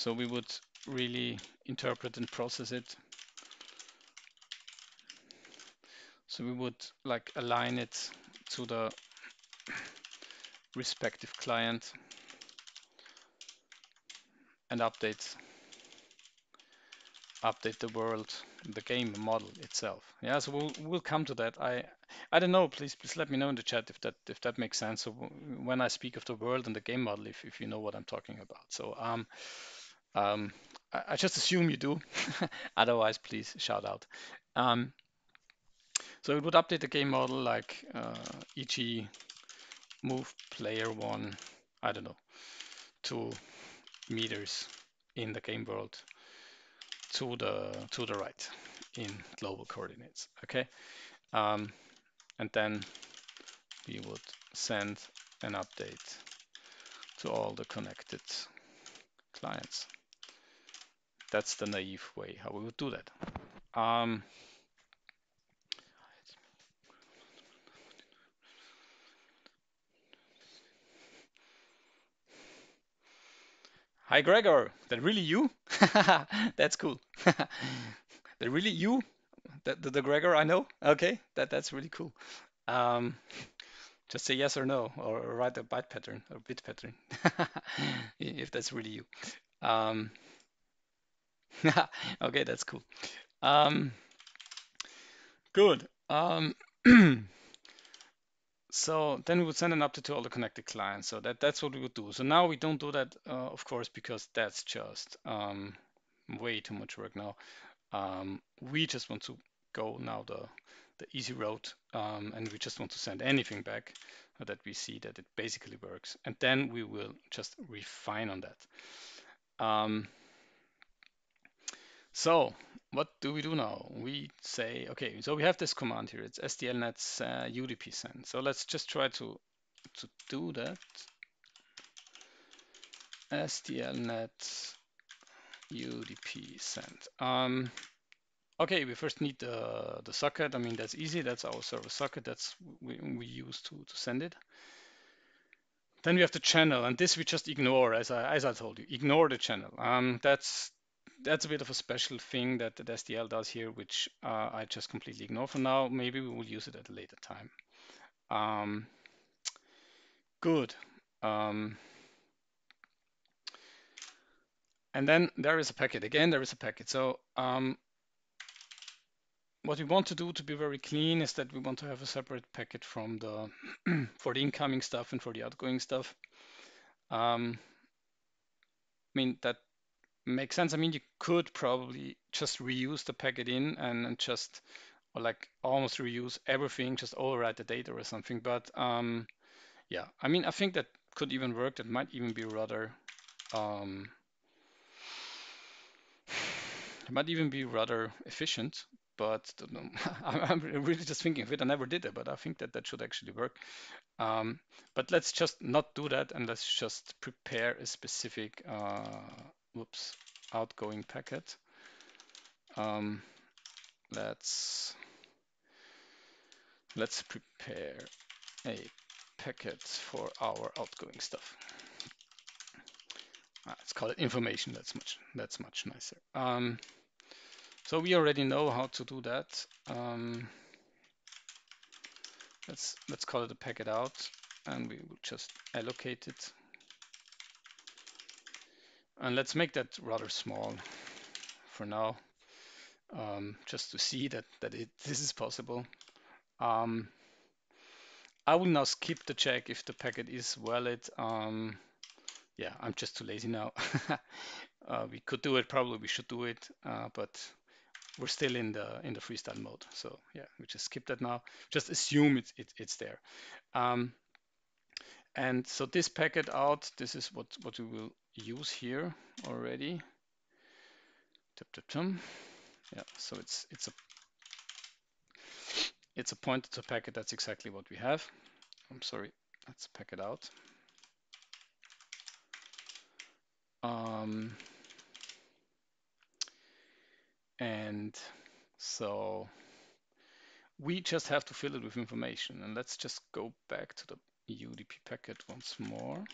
So we would really interpret and process it. So we would like align it to the respective client and update update the world the game model itself. Yeah so we'll we'll come to that. I i don't know. Please please let me know in the chat if that if that makes sense. So when i speak of the world and the game model if, if you know what i'm talking about. So um um i, I just assume you do otherwise please shout out um so it would update the game model like uh, e.g move player one, I don't know, two meters in the game world to the to the right in global coordinates. Okay, um, and then we would send an update to all the connected clients. That's the naive way how we would do that. Um, Hi, Gregor. That really you? that's cool. that really you? That the, the, Gregor I know? Okay, that that's really cool. Um, just say yes or no, or write a byte pattern or bit pattern, if that's really you. Um, okay, that's cool. Um, good. Um, So then we would send an update to all the connected clients. So that, that's what we would do. So now we don't do that, uh, of course, because that's just um, way too much work now. Um, we just want to go now the, the easy route um, and we just want to send anything back so that we see that it basically works. And then we will just refine on that. So what do we do now? We say, okay, so we have this command here. It's SDLNet uh, UDP send. So let's just try to, to do that. SDLNet UDP send. Um, okay, we first need the, the socket. I mean, that's easy. That's our server socket. That's we, we use to, to send it. Then we have the channel, and this we just ignore, as I, as I told you. Ignore the channel. Um, that's that's a bit of a special thing that the SDL does here, which uh, I just completely ignore for now. Maybe we will use it at a later time. Um, good. Um, and then there is a packet. Again, there is a packet. So um, what we want to do to be very clean is that we want to have a separate packet from the for the incoming stuff and for the outgoing stuff. Um, I mean that makes sense. I mean you could probably just reuse the packet in and, and just or like almost reuse everything, just overwrite the data or something. But um, yeah, I mean I think that could even work. That might even be rather um, it might even be rather efficient but I'm really just thinking of it. I never did it, but I think that that should actually work. Um, but let's just not do that and let's just prepare a specific, uh, whoops, outgoing packet. Um, let's let's prepare a packet for our outgoing stuff. Ah, let's call it information. That's much that's much nicer. Um, so we already know how to do that. Um, let's let's call it a packet out, and we will just allocate it. And let's make that rather small for now, um, just to see that that it this is possible. Um, I will now skip the check if the packet is valid. Um, yeah, I'm just too lazy now. uh, we could do it, probably we should do it, uh, but we're still in the in the freestyle mode. So yeah, we just skip that now. Just assume it's it, it's there. Um, and so this packet out, this is what what we will use here already. Yeah, so it's it's a it's a pointer to packet. That's exactly what we have. I'm sorry, let's pack it out. Um, and so we just have to fill it with information. And let's just go back to the UDP packet once more.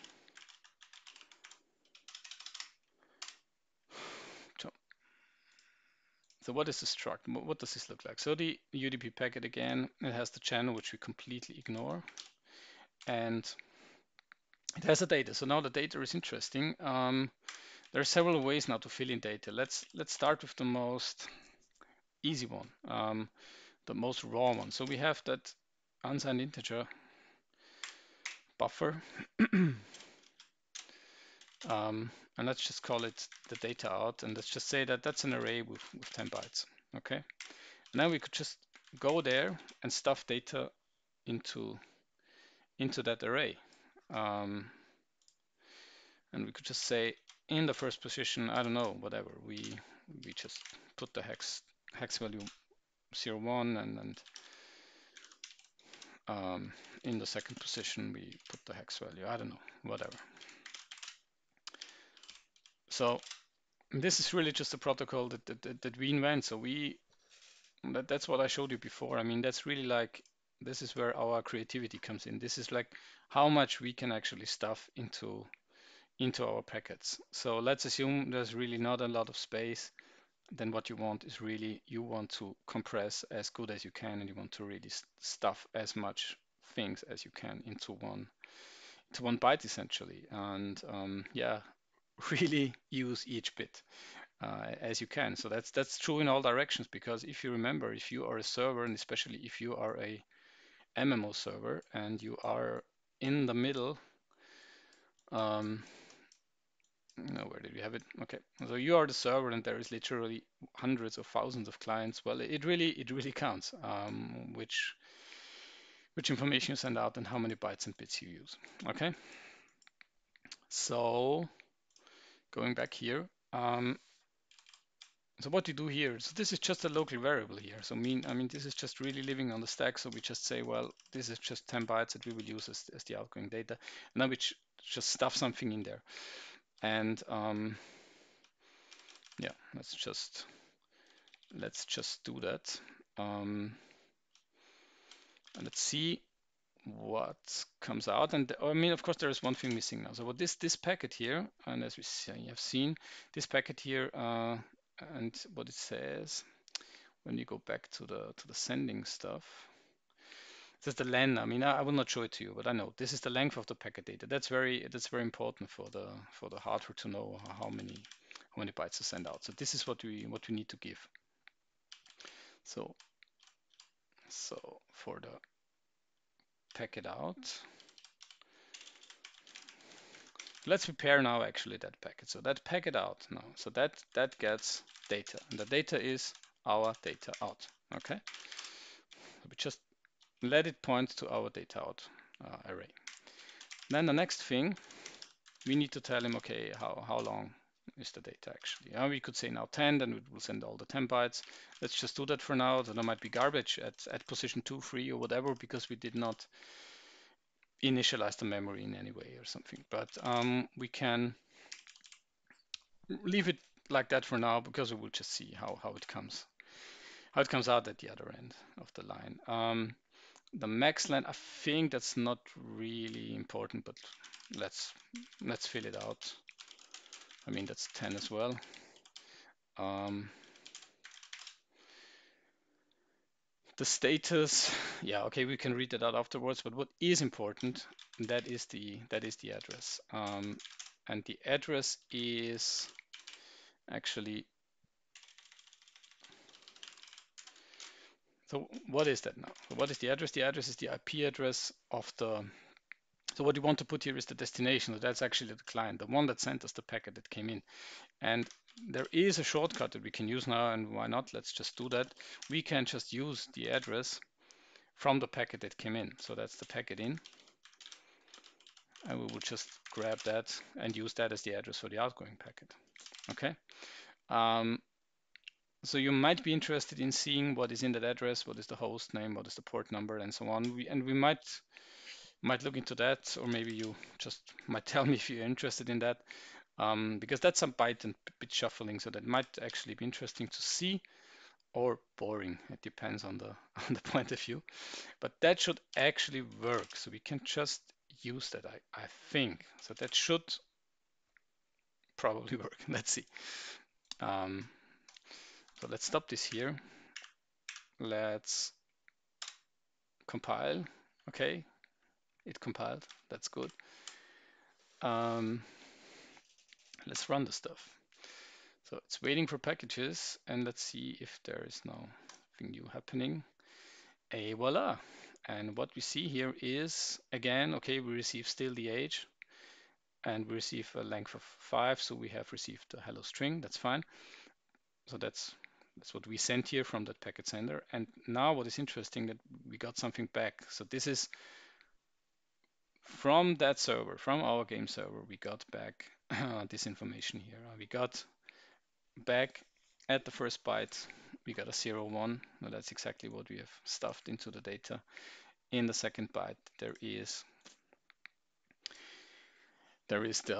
So what is the struct? What does this look like? So the UDP packet again, it has the channel which we completely ignore. And it has the data. So now the data is interesting. Um, there are several ways now to fill in data. Let's let's start with the most easy one, um, the most raw one. So we have that unsigned integer buffer. um, and let's just call it the data out. And let's just say that that's an array with, with 10 bytes. Okay. And now we could just go there and stuff data into, into that array. Um, and we could just say in the first position, I don't know, whatever, we we just put the hex hex value 01 and, and um, in the second position we put the hex value, I don't know, whatever. So this is really just a protocol that, that, that we invent. So we, that, that's what I showed you before. I mean, that's really like, this is where our creativity comes in. This is like how much we can actually stuff into into our packets. So let's assume there's really not a lot of space. Then what you want is really, you want to compress as good as you can and you want to really stuff as much things as you can into one into one byte essentially. And um, yeah, really use each bit uh, as you can. So that's that's true in all directions because if you remember, if you are a server and especially if you are a MMO server and you are in the middle um, no, where did we have it? Okay, so you are the server, and there is literally hundreds of thousands of clients. Well, it really it really counts um, which which information you send out and how many bytes and bits you use. Okay, so going back here. Um, so what you do here, so this is just a local variable here. So mean, I mean, this is just really living on the stack. So we just say, well, this is just 10 bytes that we will use as, as the outgoing data. And now we just stuff something in there. And um, yeah, let's just let's just do that. Um, and let's see what comes out. And I mean, of course, there is one thing missing now. So what this this packet here, and as we see, have seen, this packet here, uh, and what it says when you go back to the to the sending stuff. This is the len. I mean, I, I, will not show it to you, but I know this is the length of the packet data. That's very that's very important for the for the hardware to know how many how many bytes to send out. So this is what we what we need to give. So so for the packet out, let's prepare now actually that packet. So that packet out now. So that that gets data, and the data is our data out. Okay. We just let it point to our data out uh, array. Then the next thing, we need to tell him, okay, how, how long is the data actually? Uh, we could say now 10, then it will send all the 10 bytes. Let's just do that for now. There might be garbage at, at position 2, 3 or whatever because we did not initialize the memory in any way or something. But um, we can leave it like that for now because we will just see how, how it comes how it comes out at the other end of the line. Um, the max length, I think that's not really important, but let's let's fill it out. I mean, that's 10 as well. Um, the status, yeah, okay, we can read that out afterwards, but what is important, that is the that is the address. Um, and the address is actually So what is that now? What is the address? The address is the IP address of the, so what you want to put here is the destination. So that's actually the client, the one that sent us the packet that came in. And there is a shortcut that we can use now, and why not? Let's just do that. We can just use the address from the packet that came in. So that's the packet in. And we will just grab that and use that as the address for the outgoing packet. Okay. Um, so you might be interested in seeing what is in that address, what is the host name, what is the port number, and so on. We, and we might might look into that, or maybe you just might tell me if you're interested in that, um, because that's some and bit shuffling, so that might actually be interesting to see, or boring. It depends on the on the point of view, but that should actually work. So we can just use that, I, I think. So that should probably work. Let's see. Um, so let's stop this here. Let's compile. Okay, it compiled. That's good. Um, let's run the stuff. So it's waiting for packages and let's see if there is now nothing new happening. A voila. And what we see here is, again, okay, we receive still the age and we receive a length of five. So we have received a hello string. That's fine. So that's that's what we sent here from that packet sender. And now what is interesting that we got something back. So this is from that server, from our game server, we got back uh, this information here. Uh, we got back at the first byte, we got a zero one. That's exactly what we have stuffed into the data. In the second byte, there is there is the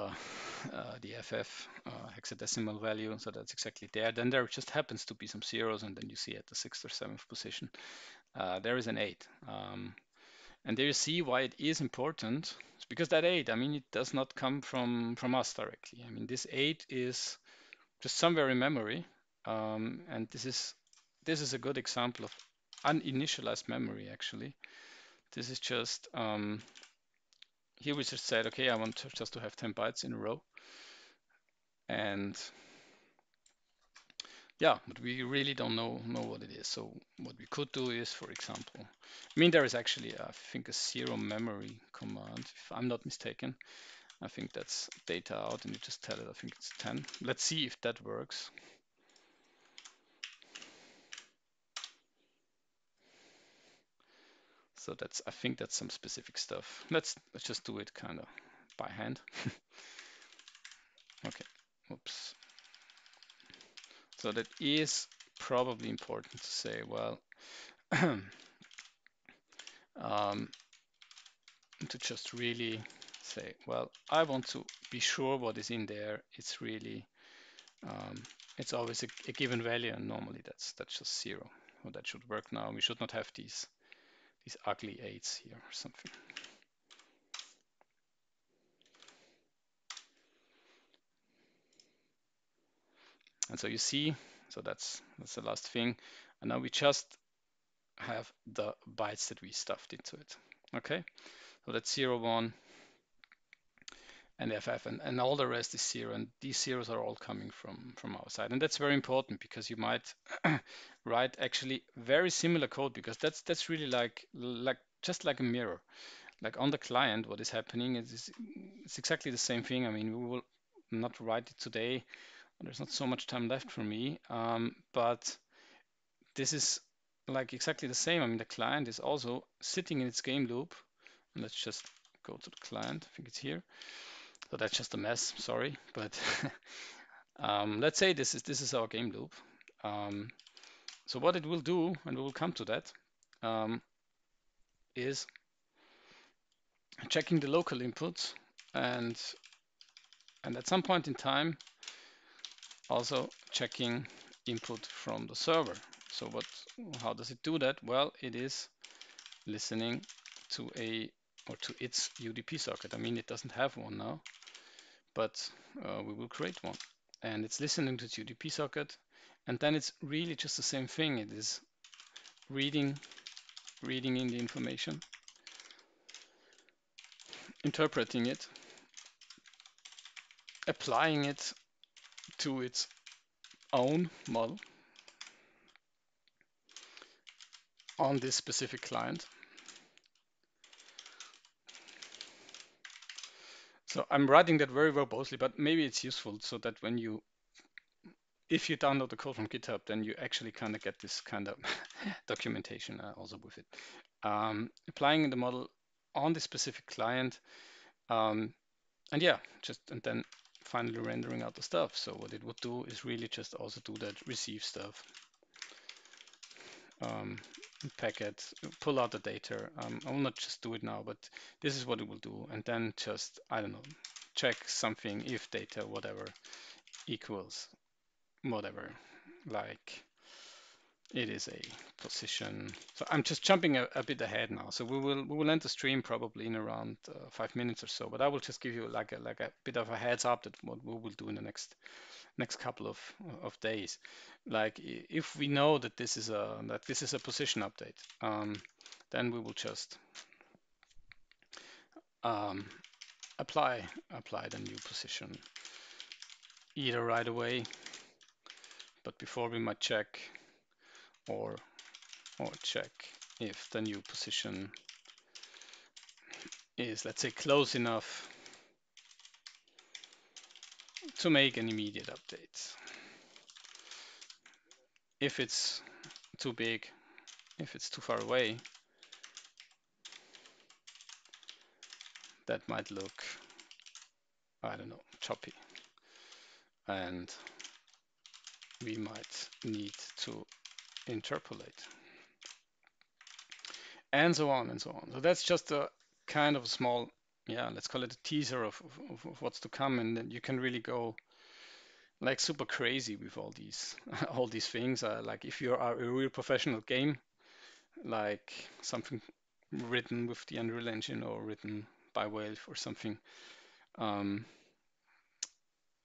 uh, the FF uh, hexadecimal value, so that's exactly there. Then there just happens to be some zeros, and then you see at the sixth or seventh position, uh, there is an eight. Um, and there you see why it is important. It's because that eight, I mean, it does not come from from us directly. I mean, this eight is just somewhere in memory, um, and this is this is a good example of uninitialized memory actually. This is just um, here we just said, okay, I want to, just to have 10 bytes in a row. And yeah, but we really don't know know what it is. So what we could do is, for example, I mean, there is actually, I think, a zero memory command, if I'm not mistaken. I think that's data out, and you just tell it, I think it's 10. Let's see if that works. So that's, I think that's some specific stuff. Let's, let's just do it kind of by hand. okay, oops. So that is probably important to say, well, um, to just really say, well, I want to be sure what is in there. It's really, um, it's always a, a, given value, and normally that's that's just zero. Well, that should work now. We should not have these these ugly eights here or something. And so you see, so that's that's the last thing. And now we just have the bytes that we stuffed into it. Okay, so that's zero, one, and FF, and, and all the rest is zero. And these zeros are all coming from from our side, and that's very important because you might write actually very similar code because that's that's really like like just like a mirror. Like on the client, what is happening is it's exactly the same thing. I mean, we will not write it today there's not so much time left for me, um, but this is like exactly the same. I mean, the client is also sitting in its game loop. Let's just go to the client. I think it's here. So that's just a mess. Sorry, but um, let's say this is this is our game loop. Um, so what it will do, and we will come to that, um, is checking the local inputs and and at some point in time also checking input from the server. So what, how does it do that? Well, it is listening to a or to its UDP socket. I mean, it doesn't have one now, but uh, we will create one. And it's listening to its UDP socket. And then it's really just the same thing. It is reading, reading in the information, interpreting it, applying it to its own model on this specific client. So I'm writing that very verbosely, but maybe it's useful so that when you, if you download the code from GitHub, then you actually kind of get this kind of documentation uh, also with it. Um, applying the model on the specific client, um, and yeah, just and then finally rendering out the stuff. So what it would do is really just also do that receive stuff. Um, packet, pull out the data. Um, I will not just do it now, but this is what it will do. And then just, I don't know, check something if data, whatever, equals whatever, like it is a position. So I'm just jumping a, a, bit ahead now. So we will we will end the stream probably in around uh, five minutes or so. But I will just give you like a like a bit of a heads up that what we will do in the next next couple of of days. Like if we know that this is a that this is a position update, um, then we will just um, apply apply the new position either right away. But before we might check or or check if the new position is let's say close enough to make an immediate update. If it's too big, if it's too far away, that might look, I don't know, choppy. And we might need to interpolate and so on and so on. So that's just a kind of a small, yeah, let's call it a teaser of, of, of what's to come. And then you can really go like super crazy with all these all these things. Uh, like if you are a real professional game, like something written with the Unreal Engine or written by Valve or something, um,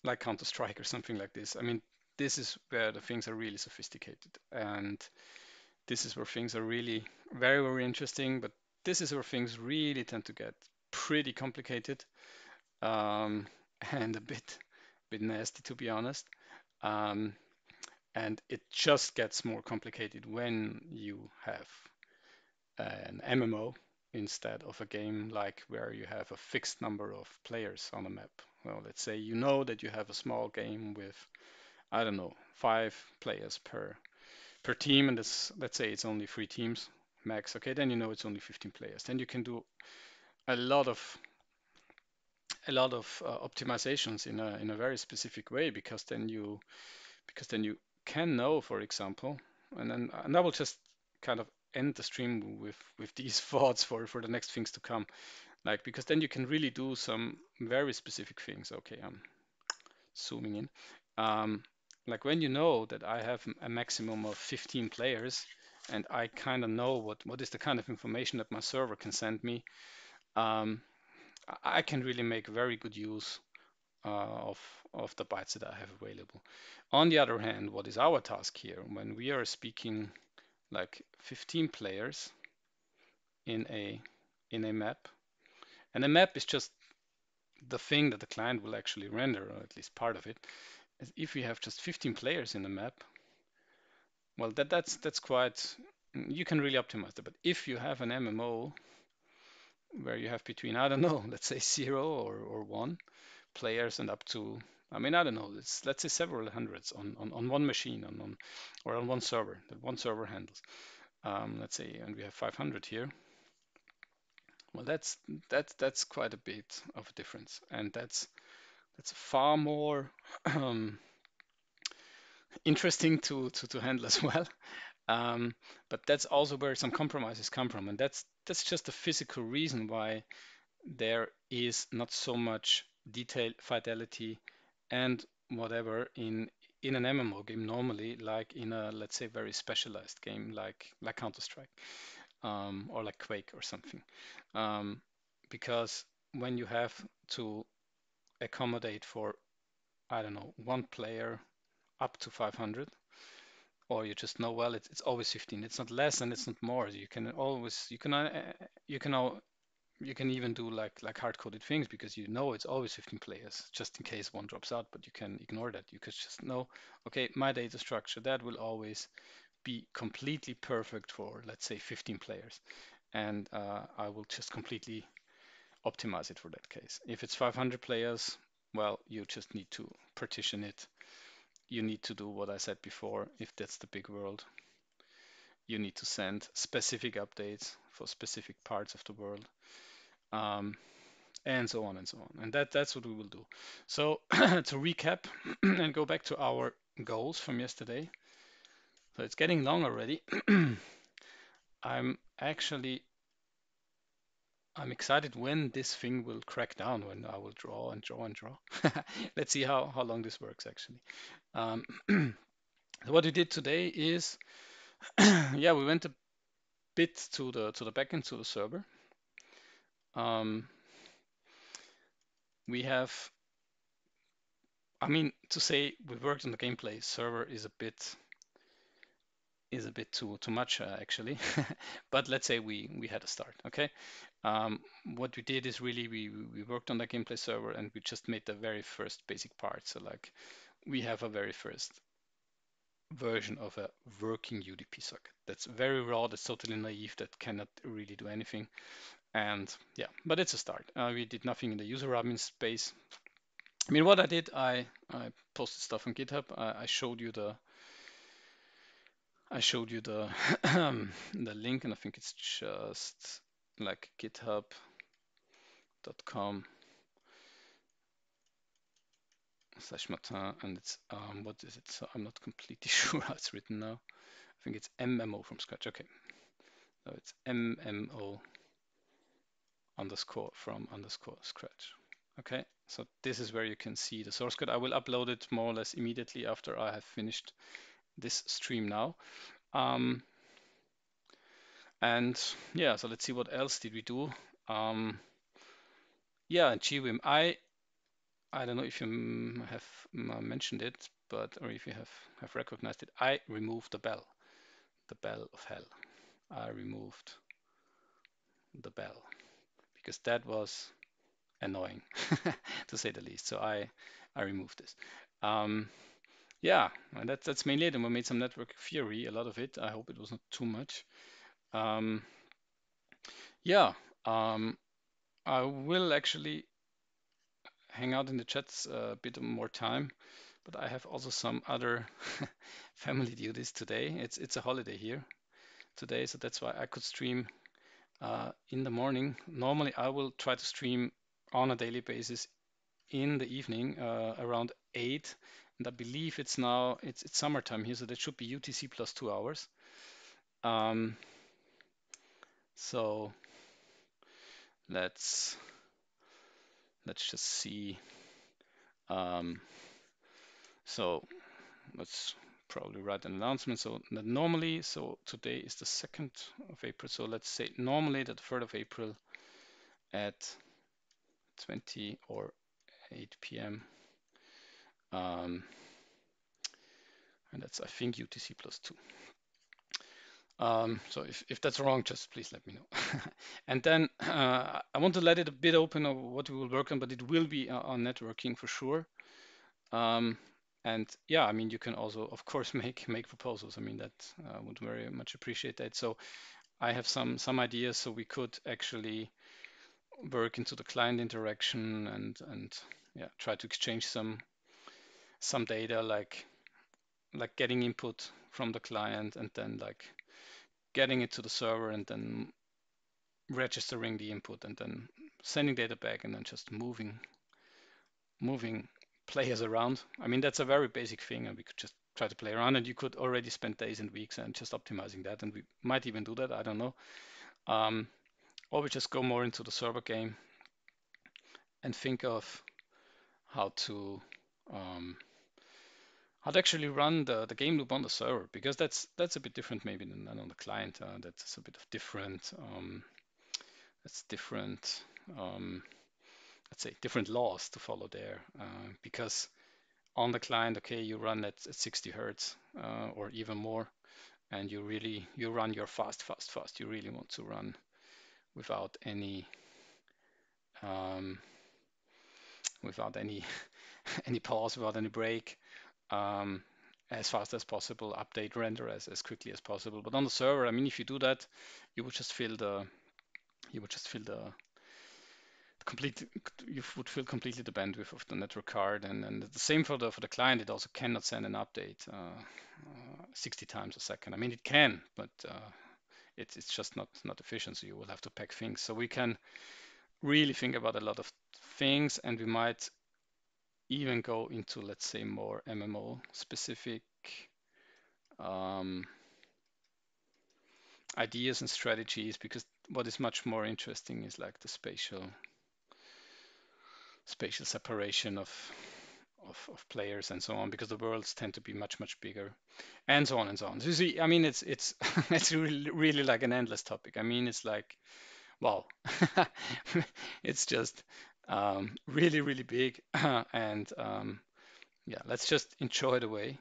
like Counter Strike or something like this. I mean, this is where the things are really sophisticated and this is where things are really very very interesting but this is where things really tend to get pretty complicated um, and a bit bit nasty to be honest um, and it just gets more complicated when you have an MMO instead of a game like where you have a fixed number of players on a map well let's say you know that you have a small game with I don't know, five players per per team, and let's say it's only three teams max. Okay, then you know it's only 15 players. Then you can do a lot of a lot of uh, optimizations in a in a very specific way because then you because then you can know, for example, and then and I will just kind of end the stream with with these thoughts for for the next things to come, like because then you can really do some very specific things. Okay, I'm zooming in. Um, like when you know that I have a maximum of 15 players and I kind of know what what is the kind of information that my server can send me, um, I can really make very good use uh, of of the bytes that I have available. On the other hand, what is our task here when we are speaking like 15 players in a in a map, and a map is just the thing that the client will actually render, or at least part of it. If we have just 15 players in a map, well, that that's that's quite you can really optimize that. But if you have an MMO where you have between I don't know, let's say zero or or one players and up to I mean I don't know, it's let's say several hundreds on on, on one machine on, on or on one server that one server handles. Um, let's say, and we have 500 here. Well, that's that's that's quite a bit of a difference, and that's that's far more um, interesting to, to to handle as well. Um, but that's also where some compromises come from, and that's that's just a physical reason why there is not so much detail, fidelity, and whatever in in an MMO game normally, like in a let's say very specialized game like like Counter Strike um, or like Quake or something, um, because when you have to accommodate for I don't know one player up to 500 or you just know well it's, it's always 15 it's not less and it's not more. You can always you can uh, you can all you can even do like like hard coded things because you know it's always 15 players just in case one drops out but you can ignore that. You could just know okay my data structure that will always be completely perfect for let's say 15 players. And uh, I will just completely optimize it for that case. If it's 500 players well you just need to partition it you need to do what I said before if that's the big world you need to send specific updates for specific parts of the world um, and so on and so on. And that that's what we will do. So to recap and go back to our goals from yesterday. So it's getting long already. I'm actually I'm excited when this thing will crack down, when I will draw and draw and draw. Let's see how, how long this works actually. Um, what we did today is, yeah, we went a bit to the to the backend to the server. Um, we have, I mean, to say we worked on the gameplay server is a bit is a bit too too much uh, actually, but let's say we we had a start. Okay, um, what we did is really we we worked on the gameplay server and we just made the very first basic part. So like we have a very first version of a working UDP socket. That's very raw. That's totally naive. That cannot really do anything. And yeah, but it's a start. Uh, we did nothing in the user admin space. I mean, what I did, I, I posted stuff on GitHub. I, I showed you the I showed you the the link, and I think it's just like github.com slash Martin, and it's um, what is it? So I'm not completely sure how it's written now. I think it's MMO from scratch. Okay, so it's MMO underscore from underscore scratch. Okay, so this is where you can see the source code. I will upload it more or less immediately after I have finished this stream now. Um, and yeah, so let's see what else did we do. Um, yeah, GWIM. I I don't know if you have mentioned it, but or if you have have recognized it. I removed the bell, the bell of hell. I removed the bell because that was annoying to say the least. So I I removed this. Um, yeah, and that's that's mainly it. And we made some network theory, a lot of it. I hope it was not too much. Um, yeah, um, I will actually hang out in the chats a bit more time, but I have also some other family duties today. It's it's a holiday here today, so that's why I could stream uh, in the morning. Normally, I will try to stream on a daily basis in the evening uh, around eight, and I believe it's now it's it's summertime here, so that should be UTC plus two hours. Um, so let's let's just see. Um, so let's probably write an announcement. So normally, so today is the 2nd of April. So let's say normally the 3rd of April at 20 or 8 p.m. Um, and that's, I think, UTC plus two. Um, so if, if that's wrong, just please let me know. and then uh, I want to let it a bit open of what we will work on, but it will be on networking for sure. Um, and yeah, I mean, you can also, of course, make make proposals. I mean, that uh, would very much appreciate that. So I have some some ideas. So we could actually work into the client interaction and and yeah, try to exchange some some data like like getting input from the client and then like getting it to the server and then registering the input and then sending data back and then just moving moving players around. I mean, that's a very basic thing and we could just try to play around and you could already spend days and weeks and just optimizing that. And we might even do that. I don't know. Um, or we just go more into the server game and think of how to um, how to actually run the, the game loop on the server because that's that's a bit different maybe than on the client. Uh, that's a bit of different. Um, that's different. Um, let's say different laws to follow there uh, because on the client, okay, you run at, at 60 hertz uh, or even more, and you really you run your fast, fast, fast. You really want to run without any um, without any any pause, without any break, um, as fast as possible. Update render as as quickly as possible. But on the server, I mean, if you do that, you would just fill the you would just fill the complete you would fill completely the bandwidth of the network card and, and the same for the for the client it also cannot send an update uh, uh, 60 times a second i mean it can but uh, it's it's just not not efficient so you will have to pack things so we can really think about a lot of things and we might even go into let's say more mmo specific um, ideas and strategies because what is much more interesting is like the spatial spatial separation of, of, of players and so on because the worlds tend to be much much bigger and so on and so on. So you see i mean it's it's it's really really like an endless topic. I mean it's like wow it's just um, really really big and um, yeah let's just enjoy the way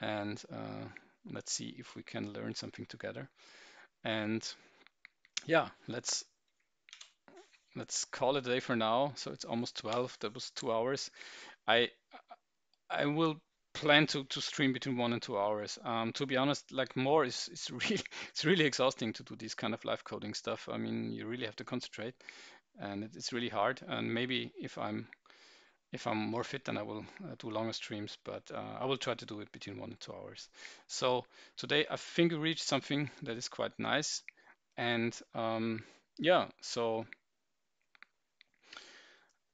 and uh, let's see if we can learn something together and yeah let's let's call it a day for now. So it's almost 12. That was two hours. I I will plan to to stream between one and two hours. Um, to be honest, like more is is really it's really exhausting to do this kind of live coding stuff. I mean, you really have to concentrate, and it's really hard. And maybe if I'm if I'm more fit, then I will uh, do longer streams. But uh, I will try to do it between one and two hours. So today I think we reached something that is quite nice, and um, yeah, so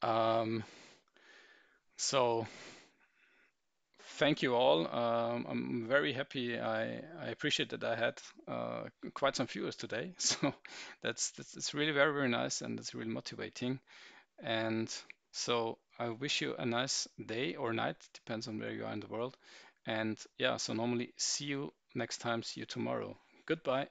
um, so thank you all. Um, I'm very happy. I, I, appreciate that I had uh, quite some viewers today. So that's, that's, that's really very, very nice and it's really motivating. And so I wish you a nice day or night, depends on where you are in the world. And yeah, so normally see you next time, see you tomorrow. Goodbye.